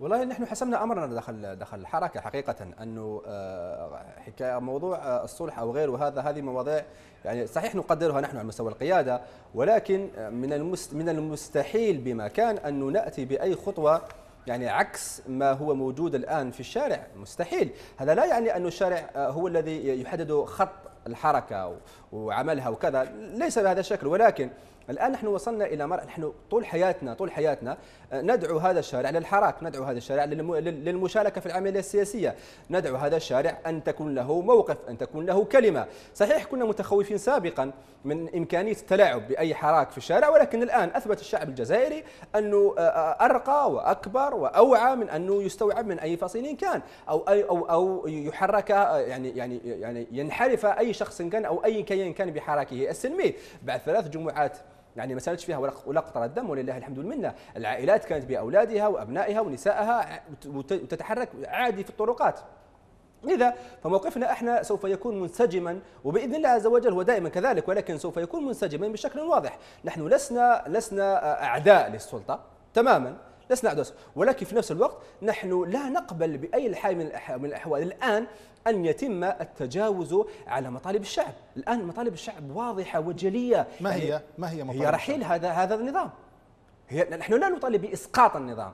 والله نحن حسمنا أمرنا داخل داخل الحركة حقيقة أنه آه، حكاية موضوع آه، الصلح أو غيره هذا هذه مواضيع يعني صحيح نقدرها نحن على مستوى القيادة ولكن من من المستحيل بمكان أن نأتي بأي خطوة يعني عكس ما هو موجود الآن في الشارع. مستحيل. هذا لا يعني أن الشارع آه، هو الذي يحدد خط الحركة وعملها وكذا. ليس بهذا الشكل. ولكن الآن نحن وصلنا إلى مرحلة نحن طول حياتنا طول حياتنا آه، ندعو هذا الشارع للحراك ندعو هذا الشارع للمشاركة في العملية السياسية. ندعو هذا الشارع أن تكون له موقف أن تكون له كلمة. صحيح كنا متخوفين سابقا من إمكانية التلاعب بأي حراك في الشارع ولكن الآن أثبت الشعب الجزائري أنه آه، آه، أرقى وأكبر وأوعى من أنه يستوعب من أي فصيل كان أو أي أو أو يحرك يعني يعني يعني ينحرف أي شخص كان أو أي كيان كان بحراكه السلمي. بعد ثلاث جمعات يعني ما سالتش فيها ولا قطره دم ولله الحمد والمنة. العائلات كانت بأولادها وأبنائها ونسائها وتتحرك عادي في الطرقات. لذا فموقفنا إحنا سوف يكون منسجما وبإذن الله عز وجل هو دائما كذلك ولكن سوف يكون منسجما بشكل واضح، نحن لسنا لسنا أعداء للسلطة تماما. لسنا اعداء ولكن في نفس الوقت نحن لا نقبل بأي حال من الأحوال. الآن أن يتم التجاوز على مطالب الشعب. الآن مطالب الشعب واضحة وجلية. ما هي؟ ما هي مطالب هي رحيل هذا هذا النظام. هي نحن لا نطالب بإسقاط النظام.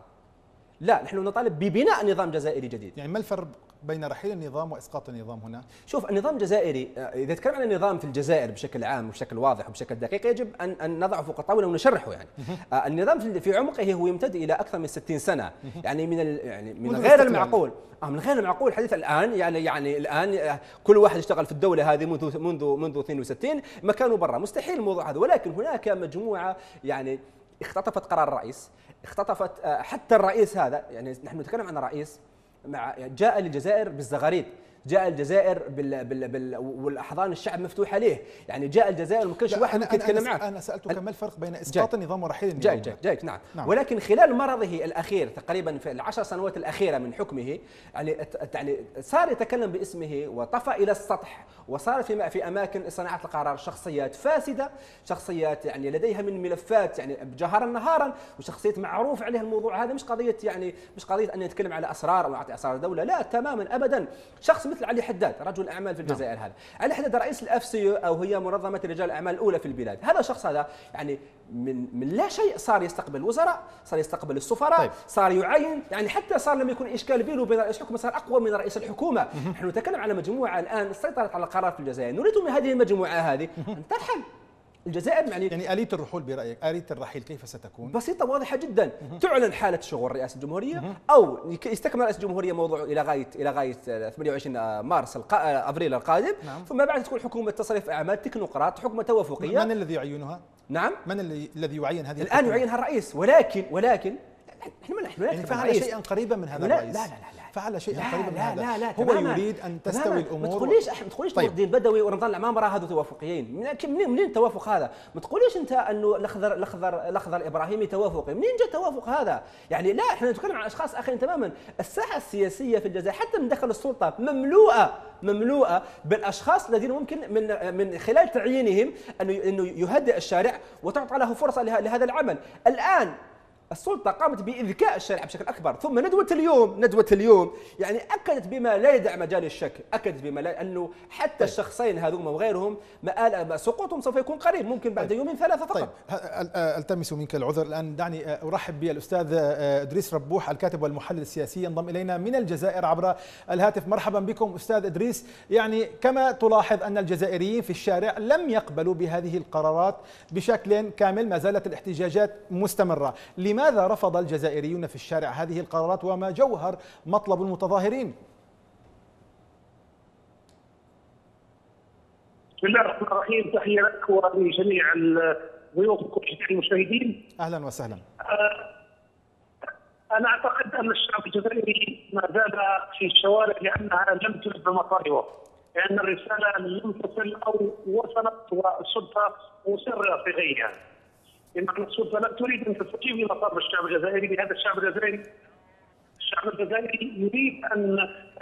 لا نحن نطالب ببناء نظام جزائري جديد. يعني ما الفرق بين رحيل النظام وإسقاط النظام هنا؟ شوف النظام الجزائري آه، إذا تكلم عن النظام في الجزائر بشكل عام وبشكل واضح وبشكل دقيق يجب ان أن نضعه فوق الطاولة ونشرحه يعني. آه، النظام في عمقه هو يمتد إلى أكثر من 60 سنة. يعني من يعني من غير المعقول. آه من غير المعقول. حديث الآن يعني يعني الآن آه، كل واحد يشتغل في الدولة هذه منذ منذ منذ 62 مكانه برا. مستحيل الموضوع هذا. ولكن هناك مجموعة يعني اختطفت قرار الرئيس اختطفت حتى الرئيس هذا يعني نحن نتكلم عن الرئيس مع جاء للجزائر بالزغاريد. جاء الجزائر بال بال بال والأحضان الشعب مفتوحه ليه يعني جاء الجزائر ما كانش واحد يتكلم معه أنا سألتك ما الفرق بين إسقاط النظام ورحيل النظام جاي جاي جاي نعم. نعم. ولكن خلال مرضه الأخير تقريبا في العشر سنوات الأخيرة من حكمه يعني يعني صار يتكلم باسمه وطفى إلى السطح وصار في في أماكن صناعة القرار شخصيات فاسدة شخصيات يعني لديها من ملفات يعني جهرا نهارا وشخصيات معروف عليها الموضوع. هذا مش قضية يعني مش قضية أن يتكلم على أسرار أو يعطي أسرار الدولة لا تماما ابدا. شخص مثل علي حداد رجل أعمال في الجزائر نعم. هذا. علي حداد رئيس الافسي أو هي منظمة رجال الأعمال الأولى في البلاد. هذا الشخص هذا يعني من من لا شيء صار يستقبل الوزراء صار يستقبل السفراء طيب. صار يعين يعني حتى صار لم يكن إشكال بينه وبين رئيس الحكومة صار أقوى من رئيس الحكومة. نحن نتكلم على مجموعة الآن سيطرت على القرار في الجزائر. نريد من هذه المجموعة هذه أن ترحل الجزائر يعني يعني آلية الرحول برأيك آلية الرحيل كيف ستكون؟ بسيطة واضحة جدا. تعلن حالة شغل رئاسة الجمهورية أو يستكمل رئاسة الجمهورية موضوع إلى غاية إلى غاية 28 مارس القا... أبريل القادم. نعم. ثم بعد تكون حكومة تصريف أعمال تكنوقراط حكومة توافقية. من الذي يعينها؟ نعم. من الذي يعين هذه الآن يعينها الرئيس. ولكن ولكن إحنا ما نحن يعني فعل شيئا قريبا من هذا الرئيس. لا لا لا. فعل شيئا قريبا من هذا. لا لا هو تماما. يريد أن تستوي تماما الأمور. ما تقوليش احمد ما تقوليش طيب. الدين بدوي ورمضان العمامره هذا توافقيين. منين منين التوافق هذا؟ ما تقوليش أنت أنه الاخضر الاخضر الأخضر الابراهيمي توافقي، منين جاء التوافق هذا؟ يعني لا إحنا نتكلم عن أشخاص آخرين تماما، الساحة السياسية في الجزائر حتى من داخل السلطة مملوءه مملوءة بالأشخاص الذين ممكن من من خلال تعيينهم انه أنه يهدئ الشارع وتعطى له فرصة لهذا العمل، الآن السلطة قامت بإذكاء الشارع بشكل أكبر. ثم ندوة اليوم ندوة اليوم يعني أكدت بما لا يدع مجال الشك. أكدت بما لا أنه حتى طيب. الشخصين هذوما وغيرهم مآل سقوطهم سوف يكون قريب ممكن بعد طيب. يومين ثلاثة فقط. طيب. ألتمس منك العذر الآن. دعني أرحب بالأستاذ إدريس ربوح الكاتب والمحلل السياسي. ينضم إلينا من الجزائر عبر الهاتف. مرحبا بكم أستاذ إدريس. يعني كما تلاحظ أن الجزائريين في الشارع لم يقبلوا بهذه القرارات بشكل كامل. ما زالت الاحتجاجات مستمرة. لماذا رفض الجزائريون في الشارع هذه القرارات وما جوهر مطلب المتظاهرين؟ بسم الله الرحمن الرحيم. تحية لك ولجميع الضيوف المشاهدين. أهلا وسهلا. آه، أنا أعتقد أن الشعب الجزائري ما زال في الشوارع لأنها لم تلد مطالبه لأن الرسالة لم تصل أو وصلت والسلطه مصره في غيرها. بمعنى السلطه لا تريد أن تستجيب لمطالب الشعب الجزائري لهذا الشعب الجزائري الشعب الجزائري يريد أن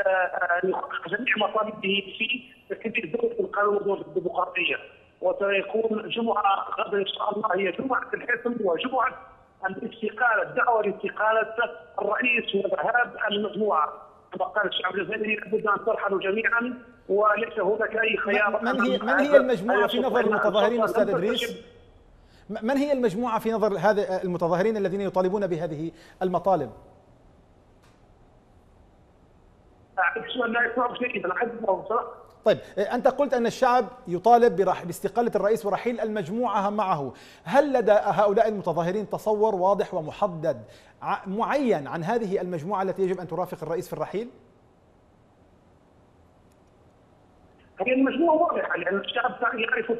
آه، يحقق جميع مطالبه في تكبير دوله القانون ودوله الديمقراطية. وسيكون جمعة غدا إن شاء الله هي جمعة الحسم وجمعة الاستقالة الدعوة لاستقالة الرئيس وذهاب المجموعة. كما قال الشعب الجزائري لابد أن ترحلوا جميعا وليس هناك أي خيار من هي من هي المجموعة في نظر المتظاهرين أستاذ إدريس؟ من هي المجموعة في نظر هذا المتظاهرين الذين يطالبون بهذه المطالب؟ طيب أنت قلت أن الشعب يطالب باستقالة الرئيس ورحيل المجموعة معه هل لدى هؤلاء المتظاهرين تصور واضح ومحدد معين عن هذه المجموعة التي يجب أن ترافق الرئيس في الرحيل؟ هي المجموعة واضحة لأن الشعب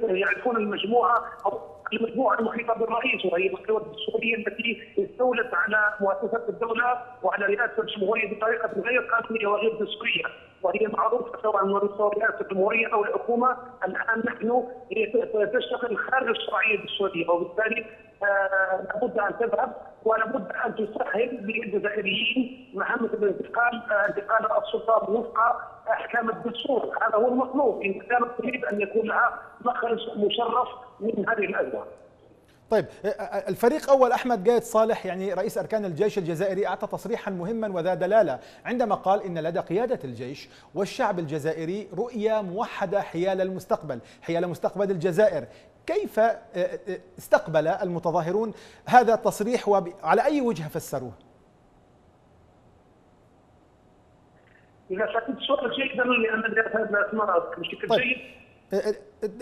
يعرفون المجموعة أو المجموعة المحيطة بالرئيس وهي القوى السوريه التي استولت على مؤسسات الدولة وعلى رئاسة الجمهورية بطريقة غير قانونية وغير دستوريه وهي معروفة سواء من مستوى رئاسة الجمهورية أو الحكومة. الآن نحن تشتغل خارج الشرعية الدستوريه وبالتالي آه، لابد أن تذهب ولابد أن تسهل للجزائريين مهمة الانتقال آه، انتقال السلطات وفق احكام الدستور. هذا هو المطلوب. إن كانت تريد أن يكون لها مخرج مشرف من هذه الأزمة. طيب الفريق أول أحمد قايد صالح يعني رئيس أركان الجيش الجزائري أعطى تصريحا مهما وذا دلالة عندما قال إن لدى قيادة الجيش والشعب الجزائري رؤية موحدة حيال المستقبل حيال مستقبل الجزائر. كيف استقبل المتظاهرون هذا التصريح وعلى أي وجه فسروه؟ إذا سالت السؤال جيدا لأن مرض بشكل طيب. جيد.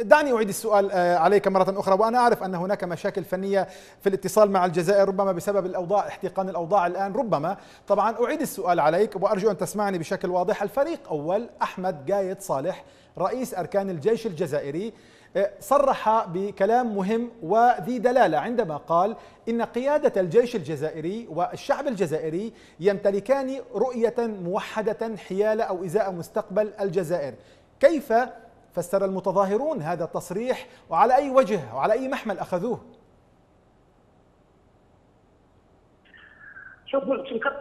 دعني أعيد السؤال آه، عليك مرة أخرى. وأنا أعرف أن هناك مشاكل فنية في الاتصال مع الجزائر ربما بسبب الأوضاع احتقان الأوضاع الآن. ربما طبعا أعيد السؤال عليك وأرجو أن تسمعني بشكل واضح. الفريق أول أحمد قايد صالح رئيس أركان الجيش الجزائري. صرح بكلام مهم وذي دلالة عندما قال إن قيادة الجيش الجزائري والشعب الجزائري يمتلكان رؤية موحدة حيال أو إزاء مستقبل الجزائر. كيف فسر المتظاهرون هذا التصريح وعلى أي وجه وعلى أي محمل أخذوه؟ شوف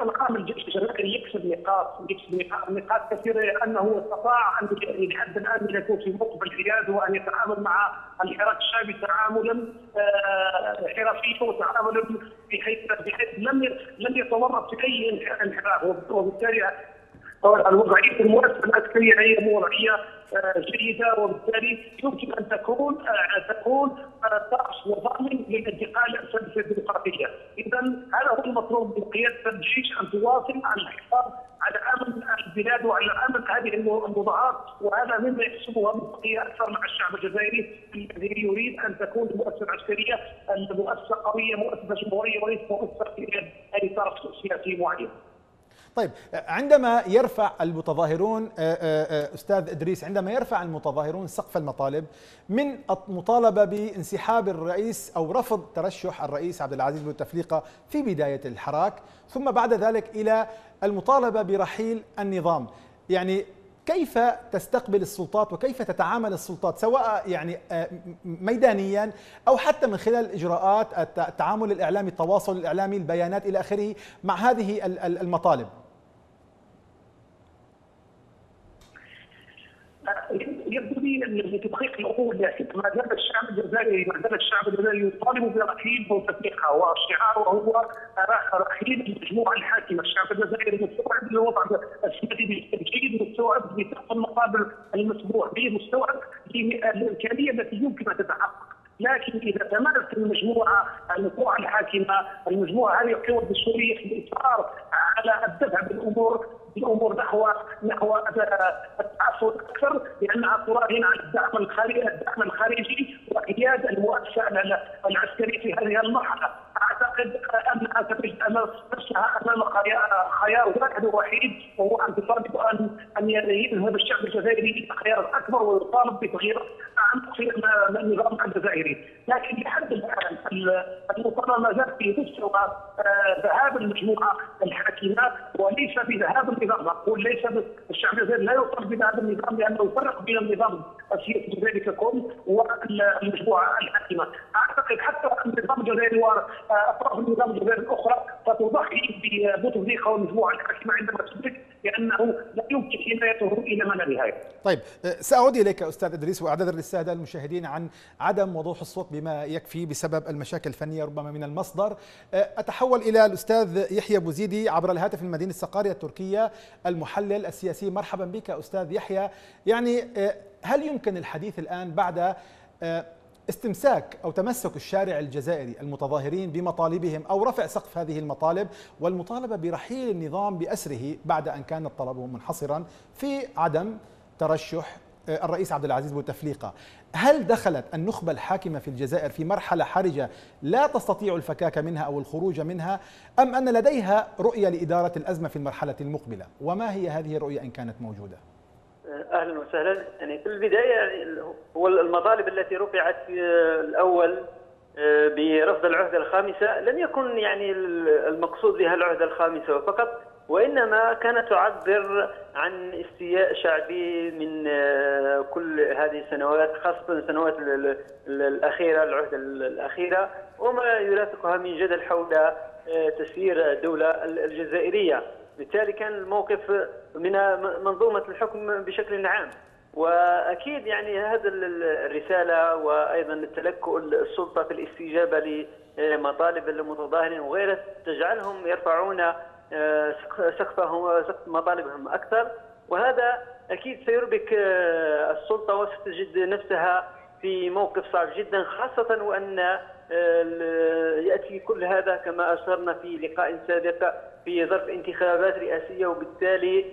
مقام الجيش الجزائري يكسب نقاط يكسب نقاط كثيرة لأنه استطاع أن لحد الآن يكون في موقف الحياد وأن يتعامل مع الحراك الشعبي تعاملا آه، حرفيا وتعاملا بحيث بحيث لم لم يتورط في أي انحراف. وبالتالي الوضعية المؤسسه العسكرية هي وضعية جيدة. وبالتالي يمكن أن تكون آه، تكون طرف وضامن للانتقال إلى الديمقراطية، قياده الجيش أن تواصل على الحفاظ على أمن البلاد وعلى امن هذه الموضوعات وهذا مما يحسبها منطقيه أكثر مع الشعب الجزائري الجزائري يريد أن تكون مؤسسة عسكرية مؤسسه قوية مؤسسة جمهورية وليس مؤسسة أي طرف سياسي معين. طيب عندما يرفع المتظاهرون آه، آه، آه، أستاذ إدريس عندما يرفع المتظاهرون سقف المطالب من المطالبه بانسحاب الرئيس أو رفض ترشح الرئيس عبد العزيز بوتفليقه في بداية الحراك ثم بعد ذلك إلى المطالبة برحيل النظام. يعني كيف تستقبل السلطات وكيف تتعامل السلطات سواء يعني ميدانيا أو حتى من خلال إجراءات التعامل الإعلامي التواصل الإعلامي البيانات إلى آخره مع هذه المطالب؟ يبدو لي أن لتدقيق الأمور ما زال الشعب الجزائري ما زال الشعب الجزائري يطالب برحيل بوتفليقه وشعاره هو رحيل المجموعة الحاكمة، الشعب الجزائري مستوعب للوضع السياسي بالتجديد مستوعب لسقف المقابل المسموح به مستوعب للامكانيه التي يمكن أن تتحقق. لكن إذا تمارست المجموعة المجموعه الحاكمة المجموعة هذه القوى الدستوريه في الاصرار على الدفع بالامور بالامور نحو نحو التعصب أكثر لانها تراهن على الدعم الخارجي الدعم الخارجي وقياد المؤسسه العسكريه في هذه المرحلة. أعتقد انها تجد نفسها أمام خيار واحد وحيد وهو أن تطالب ان أن يذهب الشعب الجزائري إلى خيار أكبر ويطالب بتغيير عن في النظام الجزائري، لكن لحد الآن المطالبه ما زالت في مستوى آه، ذهاب المجموعة الحاكمة وليس بذهاب النظام، أقول ليس الشعب الجزائري لا يطالب بذهاب النظام لأنه يفرق بين النظام الجزائري ككل والمجموعه الحاكمه، أعتقد حتى النظام الجزائري واطراف النظام الجزائري الأخرى ستضحي ببوتفليقه والمجموعه الحاكمه عندما تدرك لأنه لا يمكن حمايته إلى ما لا نهاية. طيب سأعود إليك أستاذ إدريس واعتذر للساده المشاهدين عن عدم وضوح الصوت بما يكفي بسبب المشاكل الفنية ربما من المصدر. أتحول إلى الأستاذ يحيى بوزيدي عبر الهاتف من مدينة السقاريه التركية المحلل السياسي مرحبا بك أستاذ يحيى يعني هل يمكن الحديث الآن بعد استمساك أو تمسك الشارع الجزائري المتظاهرين بمطالبهم أو رفع سقف هذه المطالب والمطالبة برحيل النظام بأسره بعد أن كان الطلب منحصرا في عدم ترشح آه، الرئيس عبد العزيز بوتفليقه هل دخلت النخبة الحاكمة في الجزائر في مرحلة حرجة لا تستطيع الفكاك منها أو الخروج منها أم أن لديها رؤية لإدارة الأزمة في المرحلة المقبلة وما هي هذه الرؤية إن كانت موجودة؟ أهلا وسهلا. يعني في البداية هو المطالب التي رفعت في الأول آه، برفض العهدة الخامسة. لم يكن يعني المقصود بها العهدة الخامسة فقط وإنما كانت تعبر عن استياء شعبي من آه، كل هذه السنوات خاصة السنوات الأخيرة العهدة الأخيرة وما يرافقها من جدل حول آه، تسيير الدولة الجزائرية. بالتالي كان الموقف من منظومة الحكم بشكل عام. وأكيد يعني هذا الرسالة وأيضا التلكؤ السلطة في الاستجابة لمطالب المتظاهرين وغيره تجعلهم يرفعون آه، سقفهم وسقف مطالبهم أكثر. وهذا أكيد سيربك آه، السلطة وستجد نفسها في موقف صعب جدا خاصة وأن آه، يأتي كل هذا كما أشرنا في لقاء سابق في ظرف انتخابات رئاسية وبالتالي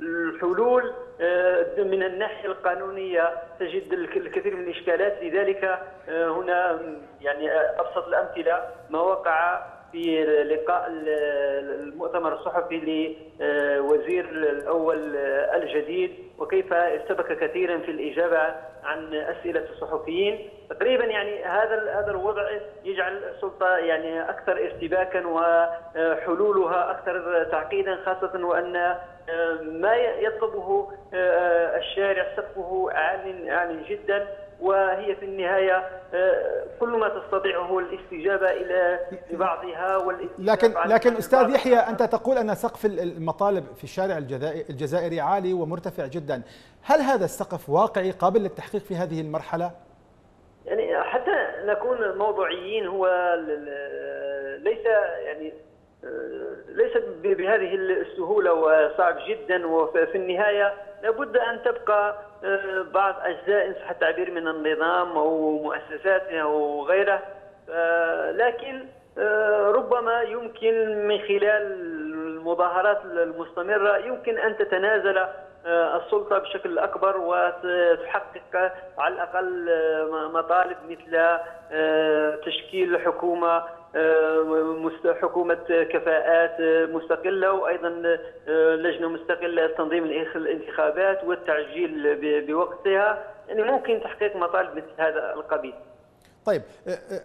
الحلول آه، من الناحية القانونية تجد الكثير من الإشكالات. لذلك آه، هنا يعني أبسط الأمثلة ما وقع في لقاء المؤتمر الصحفي لوزير الأول الجديد وكيف ارتبك كثيرا في الإجابة عن أسئلة الصحفيين. تقريبا يعني هذا هذا الوضع يجعل السلطة يعني أكثر ارتباكا وحلولها أكثر تعقيدا خاصة وأن ما يطلبه الشارع سقفه عال عال جدا. وهي في النهاية كل ما تستطيعه هو الاستجابة إلى بعضها لكن لكن أستاذ يحيى أنت تقول أن سقف المطالب في الشارع الجزائري عالي ومرتفع جدا، هل هذا السقف واقعي قابل للتحقيق في هذه المرحلة؟ يعني حتى نكون موضوعيين هو ليس يعني ليس بهذه السهولة وصعب جدا وفي النهاية لابد أن تبقى بعض أجزاء إن صح التعبير من النظام أو مؤسساته أو غيره لكن ربما يمكن من خلال المظاهرات المستمرة يمكن أن تتنازل السلطة بشكل أكبر وتحقق على الأقل مطالب مثل تشكيل حكومة حكومة كفاءات مستقلة وأيضا لجنة مستقلة لتنظيم الانتخابات والتعجيل بوقتها. يعني ممكن تحقيق مطالب مثل هذا القبيل. طيب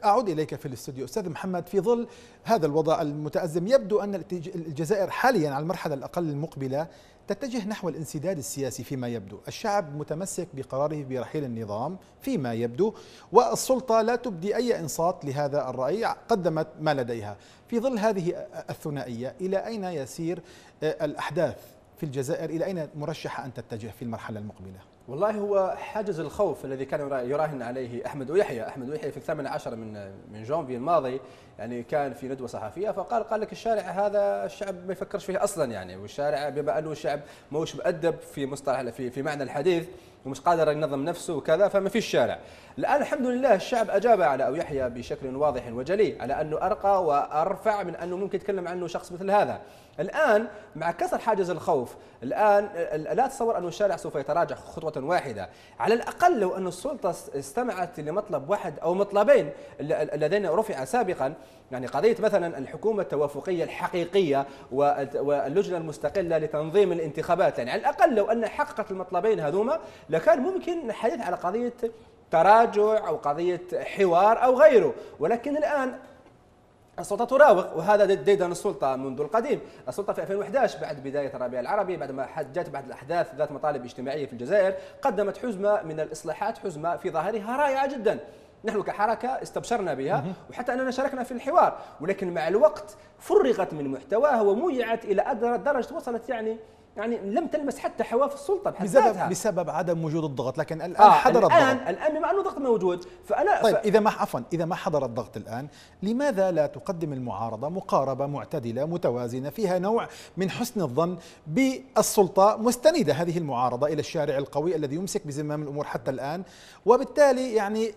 أعود إليك في الاستوديو. أستاذ محمد في ظل هذا الوضع المتأزم يبدو أن الجزائر حاليا على المرحلة الأقل المقبلة تتجه نحو الانسداد السياسي فيما يبدو. الشعب متمسك بقراره برحيل النظام فيما يبدو والسلطة لا تبدي أي إنصات لهذا الرأي قدمت ما لديها. في ظل هذه الثنائية إلى أين يسير الأحداث في الجزائر؟ إلى أين مرشحة أن تتجه في المرحلة المقبلة؟ والله هو حاجز الخوف الذي كان يراهن عليه أحمد ويحيى، أحمد ويحيى في الثامن عشر من من جونفي الماضي يعني كان في ندوة صحفية فقال قال لك الشارع هذا الشعب ما يفكرش فيه أصلا يعني. والشارع بما أنه الشعب موش مؤدب في مصطلح في في معنى الحديث ومش قادر ينظم نفسه وكذا فما فيش شارع. الان الحمد لله الشعب أجاب على أو يحيى بشكل واضح وجلي على أنه أرقى وأرفع من أنه ممكن يتكلم عنه شخص مثل هذا. الآن مع كسر حاجز الخوف الآن لا أتصور أن الشارع سوف يتراجع خطوة واحدة. على الأقل لو أن السلطة استمعت لمطلب واحد أو مطلبين اللذين رفع سابقا يعني قضية مثلا الحكومة التوافقية الحقيقية واللجنة المستقلة لتنظيم الانتخابات يعني على الأقل لو أن حققت المطلبين هذوما لكان ممكن الحديث على قضية تراجع أو قضية حوار أو غيره. ولكن الآن السلطة تراوغ وهذا ديدن السلطة منذ القديم. السلطة في 2011 بعد بداية الربيع العربي بعد ما جاءت بعد الأحداث ذات مطالب اجتماعية في الجزائر قدمت حزمة من الإصلاحات حزمة في ظاهرها رائعة جدا. نحن كحركة استبشرنا بها وحتى أننا شاركنا في الحوار. ولكن مع الوقت فرغت من محتواها وميعت إلى أدرى درجة وصلت يعني يعني لم تلمس حتى حواف السلطة بحد بسبب بسبب عدم وجود الضغط. لكن الآن آه حضر الآن الضغط. الآن بما أنه الضغط موجود فأنا طيب ف... إذا ما عفوا إذا ما حضر الضغط الآن لماذا لا تقدم المعارضة مقاربة معتدلة متوازنة فيها نوع من حسن الظن بالسلطة مستندة هذه المعارضة إلى الشارع القوي الذي يمسك بزمام الأمور حتى الآن؟ وبالتالي يعني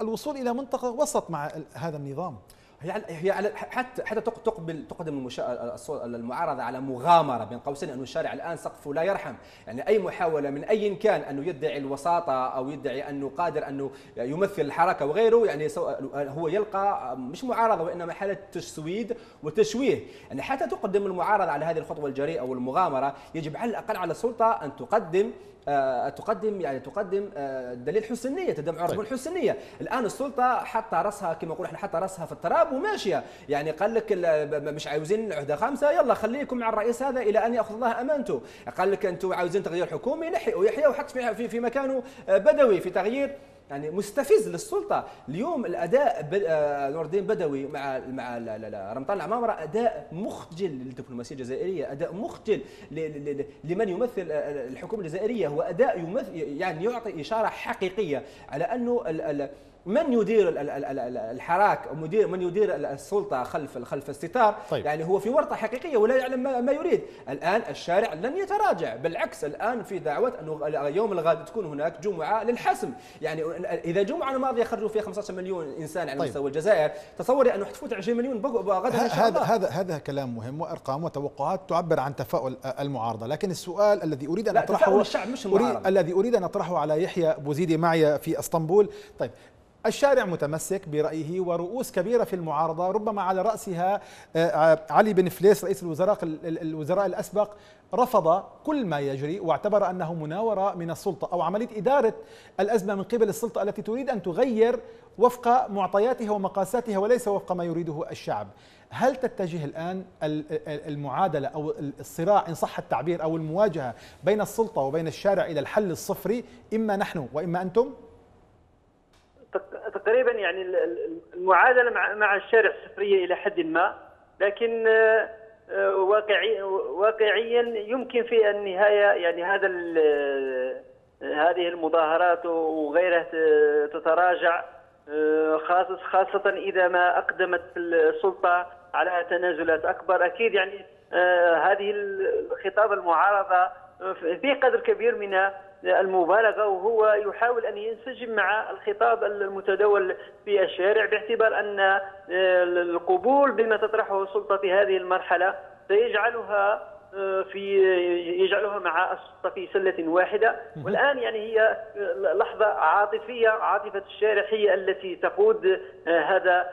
الوصول إلى منطقة وسط مع هذا النظام. هي هي على حتى حتى تقبل تقدم المشا... المعارضة على مغامرة بين قوسين انه الشارع الآن سقفه لا يرحم، يعني أي محاولة من أي كان انه يدعي الوساطة أو يدعي أنه قادر أنه يمثل الحركة وغيره يعني هو يلقى مش معارضة وإنما حالة تسويد وتشويه، يعني حتى تقدم المعارضة على هذه الخطوة الجريئة والمغامرة يجب على الأقل على السلطة أن تقدم تقدم يعني تقدم آه، دليل حسن تدعم عرض طيب. حسن النيه الآن السلطة حتى راسها كما نقول إحنا حتى راسها في التراب وماشية. يعني قال لك مش عاوزين عهدة خامسة يلا خليكم مع الرئيس هذا إلى أن يأخذ الله أمانته. قال لك أنتم عاوزين تغيير حكومي لحي ويحيى وحط في في مكانه آه، بدوي في تغيير. يعني مستفز للسلطة. اليوم الأداء آه، نور الدين بدوي مع مع رمضان العمامرة أداء مخجل للدبلوماسية الجزائرية أداء مخجل لمن يمثل الحكومة الجزائرية هو أداء يمثل يعني يعطي إشارة حقيقية على أنه من يدير الحراك أو مدير من يدير السلطة خلف خلف الستار؟ طيب. يعني هو في ورطة حقيقية ولا يعلم ما يريد. الآن الشارع لن يتراجع. بالعكس الآن في دعوة أنه يوم الغد تكون هناك جمعة للحسم. يعني إذا الجمعه الماضيه خرجوا فيها 15 مليون إنسان على طيب. مستوى الجزائر تصوري انه حتفوت 20 مليون غدا إن شاء الله. هذا هذا كلام مهم وأرقام وتوقعات تعبر عن تفاؤل المعارضة. لكن السؤال الذي أريد أن أطرحه الشعب مش المعارضة. الذي أريد أن أطرحه على يحيى بوزيدي معي في إسطنبول. طيب الشارع متمسك برأيه ورؤوس كبيرة في المعارضة ربما على رأسها آه، علي بن فليس رئيس الوزراء الوزراء الأسبق رفض كل ما يجري واعتبر أنه مناورة من السلطة أو عملية إدارة الأزمة من قبل السلطة التي تريد أن تغير وفق معطياتها ومقاساتها وليس وفق ما يريده الشعب هل تتجه الآن المعادلة أو الصراع إن صح التعبير أو المواجهة بين السلطة وبين الشارع إلى الحل الصفري إما نحن وإما أنتم؟ تقريبا يعني المعادلة مع الشارع السفرية إلى حد ما لكن آه، آه، واقعي واقعيا يمكن في النهاية يعني هذا آه، هذه المظاهرات وغيرها تتراجع خاصة خاصة إذا ما أقدمت السلطة على تنازلات أكبر. أكيد يعني هذه الخطاب المعارضة في قدر كبير من المبالغة وهو يحاول أن ينسجم مع الخطاب المتداول في الشارع باعتبار أن آه، القبول بما تطرحه السلطة في هذه المرحلة سيجعلها في يجعلها مع السلطة في سلة واحدة. والآن يعني هي لحظة عاطفية عاطفة الشارع هي التي تقود هذا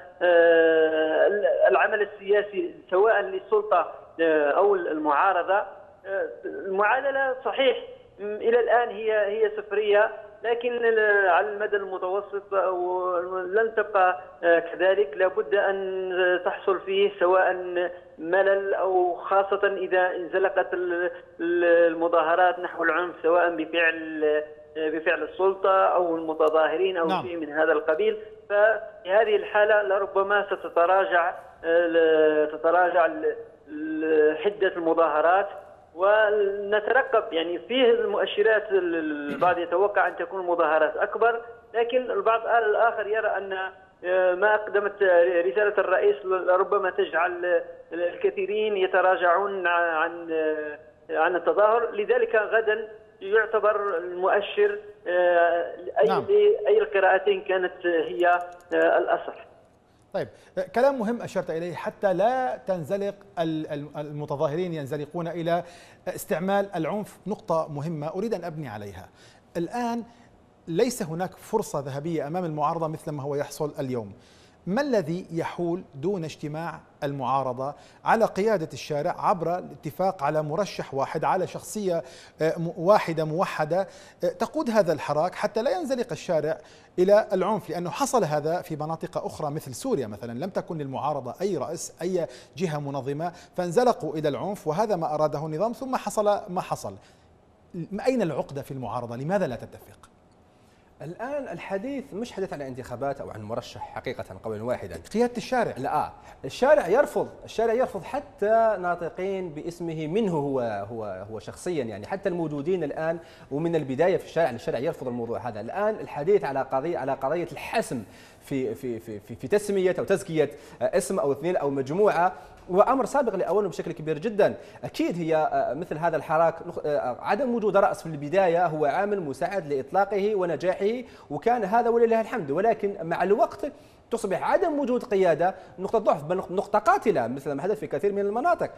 العمل السياسي سواء للسلطة أو المعارضة. المعادلة صحيح إلى الآن هي هي صفريه لكن على المدى المتوسط لن تبقى كذلك. لابد أن تحصل فيه سواء ملل أو خاصة إذا انزلقت المظاهرات نحو العنف سواء بفعل بفعل السلطة أو المتظاهرين أو نعم. شيء من هذا القبيل. ففي هذه الحالة لربما ستتراجع تتراجع حدة المظاهرات. ونترقب يعني فيه المؤشرات البعض يتوقع أن تكون المظاهرات أكبر لكن البعض الآخر يرى أن آه، ما أقدمت رسالة الرئيس ربما تجعل الكثيرين يتراجعون عن آه، عن التظاهر لذلك غدا يعتبر المؤشر آه، أي نعم. أي القراءتين كانت هي الأصح طيب كلام مهم أشرت إليه حتى لا تنزلق المتظاهرين ينزلقون إلى استعمال العنف نقطة مهمة أريد أن أبني عليها. الآن ليس هناك فرصة ذهبية أمام المعارضة مثل ما هو يحصل اليوم. ما الذي يحول دون اجتماع المعارضة على قيادة الشارع عبر الاتفاق على مرشح واحد على شخصية آه، واحدة موحدة. آه، تقود هذا الحراك حتى لا ينزلق الشارع إلى العنف لأنه حصل هذا في مناطق أخرى مثل سوريا مثلا. لم تكن للمعارضة أي رأس أي جهة منظمة فانزلقوا إلى العنف وهذا ما أراده النظام ثم حصل ما حصل. أين العقدة في المعارضة؟ لماذا لا تتفق؟ الآن الحديث مش حديث عن انتخابات أو عن مرشح حقيقة قولا واحدا. قيادة الشارع. لا الشارع يرفض الشارع يرفض حتى ناطقين باسمه منه هو هو هو شخصيا يعني. حتى الموجودين الآن ومن البداية في الشارع الشارع يرفض الموضوع هذا. الآن الحديث على قضية على قضية الحسم في في في في, في تسمية أو تزكية اسم أو اثنين أو مجموعة وأمر سابق لاوله بشكل كبير جدا. أكيد هي آه، مثل هذا الحراك آه، عدم وجود رأس في البداية هو عامل مساعد لإطلاقه ونجاحه وكان هذا ولله الحمد. ولكن مع الوقت تصبح عدم وجود قيادة نقطة ضعف بل نقطة قاتلة مثل ما حدث في كثير من المناطق.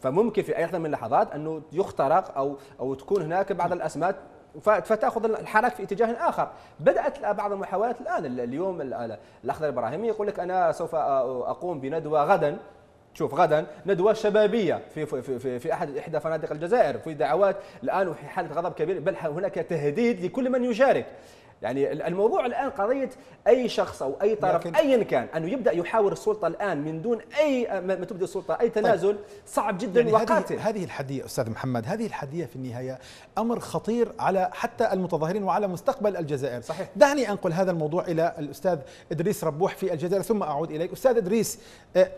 فممكن في أي لحظه من اللحظات أنه يخترق أو أو تكون هناك بعض الأسماء فتأخذ الحراك في اتجاه آخر. بدأت بعض المحاولات الآن. اليوم الأخضر الابراهيمي يقول لك أنا سوف أقوم بندوة غدا. شوف غدا ندوة شبابية في في في, في احد إحدى فنادق الجزائر في دعوات الآن وفي حالة غضب كبير بل هناك تهديد لكل من يشارك. يعني الموضوع الآن قضية أي شخص أو أي طرف ايا كان انه يبدأ يحاور السلطة الآن من دون أي ما تبدا السلطة أي تنازل طيب. صعب جدا يعني وقاتل. هذه الحدية أستاذ محمد هذه الحدية في النهاية أمر خطير على حتى المتظاهرين وعلى مستقبل الجزائر. صحيح. دعني أنقل هذا الموضوع إلى الأستاذ إدريس ربوح في الجزائر ثم أعود إليك. أستاذ إدريس آه،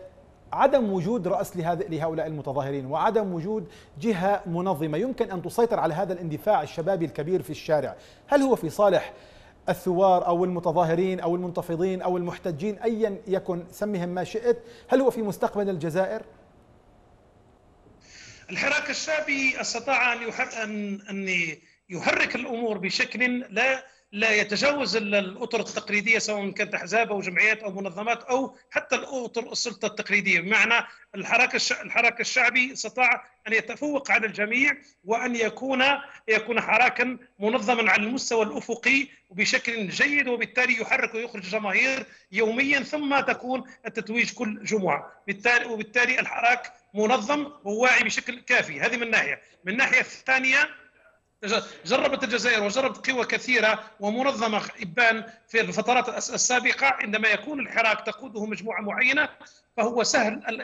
عدم وجود رأس لهؤلاء المتظاهرين وعدم وجود جهة منظمة يمكن أن تسيطر على هذا الاندفاع الشبابي الكبير في الشارع هل هو في صالح الثوار أو المتظاهرين أو المنتفضين أو المحتجين أيا يكن سمهم ما شئت هل هو في مستقبل الجزائر؟ الحراك الشعبي استطاع أن أن يحرك الأمور بشكل لا لا يتجاوز الأطر التقليدية سواء كانت احزاب أو جمعيات أو منظمات أو حتى الأطر السلطة التقليدية. بمعنى الحراك الحراك الشعبي استطاع أن يتفوق على الجميع وأن يكون يكون حراكا منظما على المستوى الأفقي بشكل جيد وبالتالي يحرك ويخرج جماهير يوميا ثم تكون التتويج كل جمعة. بالتالي وبالتالي الحراك منظم وواعي بشكل كافي. هذه من ناحية. من الناحيه الثانية جربت الجزائر وجربت قوى كثيرة ومنظمة إبان في الفترات السابقة عندما يكون الحراك تقوده مجموعة معينة فهو سهل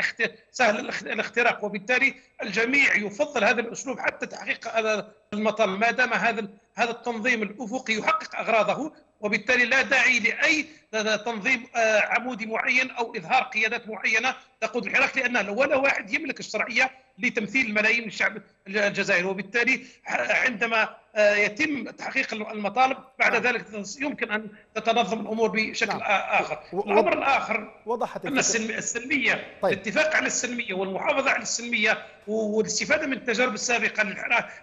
سهل الاختراق. وبالتالي الجميع يفضل هذا الأسلوب حتى تحقيق هذا المطال ما دام هذا هذا التنظيم الأفقي يحقق أغراضه وبالتالي لا داعي لأي تنظيم آه، عمودي معين أو إظهار قيادات معينة تقود الحراك لأن ولا واحد يملك الشرعية لتمثيل الملايين من الشعب الجزائري وبالتالي عندما آه، يتم تحقيق المطالب بعد نعم. ذلك يمكن أن تتنظم الأمور بشكل نعم. آخر الأمر الآخر وضحت أن السلمية طيب. الاتفاق على السلمية والمحافظة على السلمية والاستفادة من التجارب السابقة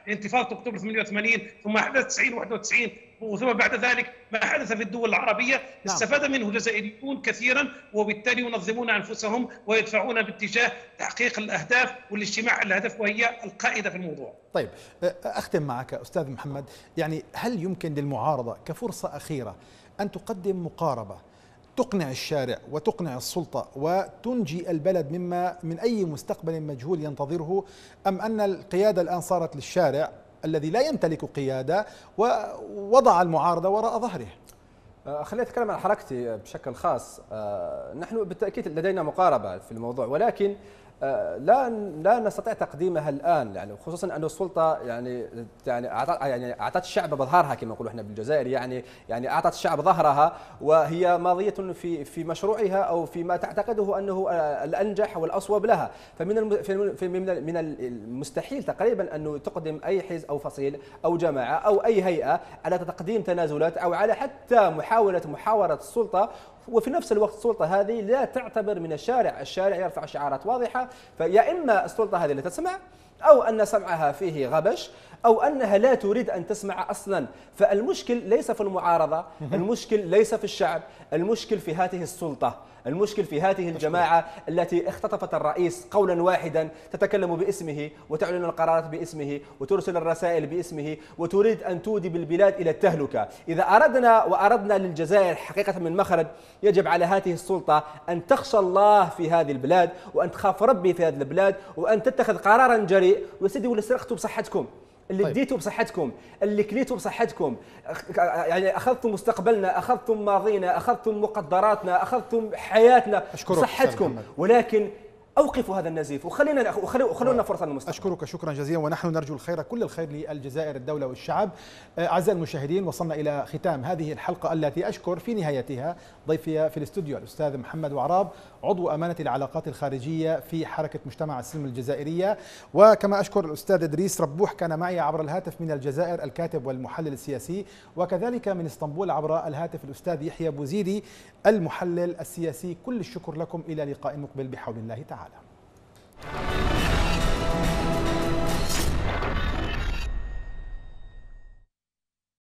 لانتفاضة أكتوبر 88 ثم حدث 90 91 وثم بعد ذلك ما حدث في الدول العربية نعم. استفاد منه الجزائريون كثيرا وبالتالي ينظمون أنفسهم ويدفعون باتجاه تحقيق الأهداف والاجتماع على الهدف وهي القائدة في الموضوع. طيب أختم معك أستاذ محمد يعني هل يمكن للمعارضة كفرصة أخيرة أن تقدم مقاربة تقنع الشارع وتقنع السلطة وتنجي البلد مما من أي مستقبل مجهول ينتظره أم أن القيادة الآن صارت للشارع الذي لا يمتلك قيادة ووضع المعارضة وراء ظهره خليني أتكلم عن حركتي بشكل خاص. آه، نحن بالتأكيد لدينا مقاربة في الموضوع ولكن آه، لا لا نستطيع تقديمها الآن يعني خصوصا أن السلطة يعني يعني أعطت يعني أعطت الشعب بظهرها كما نقول إحنا بالجزائر يعني يعني أعطت الشعب ظهرها وهي ماضية في في مشروعها أو فيما تعتقده أنه الأنجح والأصوب لها. فمن من المستحيل تقريبا انه تقدم أي حزب أو فصيل أو جماعة أو أي هيئة على تقديم تنازلات أو على حتى محاولة محاورة السلطة وفي نفس الوقت السلطة هذه لا تعتبر من الشارع الشارع يرفع شعارات واضحة فيا إما السلطة هذه لا تسمع أو أن سمعها فيه غبش أو أنها لا تريد أن تسمع أصلا. فالمشكل ليس في المعارضة المشكل ليس في الشعب المشكل في هذه السلطة. المشكل في هذه الجماعة التي اختطفت الرئيس قولا واحدا تتكلم باسمه وتعلن القرارات باسمه وترسل الرسائل باسمه وتريد أن تودي بالبلاد إلى التهلكة. إذا أردنا وأردنا للجزائر حقيقة من مخرج يجب على هذه السلطة أن تخشى الله في هذه البلاد وأن تخاف ربي في هذه البلاد وأن تتخذ قرارا جريء. وسيدي ولا سرقتوا بصحتكم اللي طيب. اديتوا بصحتكم اللي كليتوا بصحتكم. يعني أخذتم مستقبلنا أخذتم ماضينا أخذتم مقدراتنا أخذتم حياتنا بصحتكم. ولكن أوقفوا هذا النزيف وخلينا وخلونا فرصه للمستقبل أشكرك شكرا جزيلا ونحن نرجو الخير كل الخير للجزائر الدولة والشعب. أعزائي المشاهدين وصلنا إلى ختام هذه الحلقة التي أشكر في نهايتها ضيفي في الاستوديو الأستاذ محمد وعراب عضو أمانة العلاقات الخارجية في حركة مجتمع السلم الجزائرية. وكما أشكر الأستاذ إدريس ربوح كان معي عبر الهاتف من الجزائر الكاتب والمحلل السياسي وكذلك من إسطنبول عبر الهاتف الأستاذ يحيى بوزيدي المحلل السياسي. كل الشكر لكم إلى لقاء مقبل بحول الله تعالى.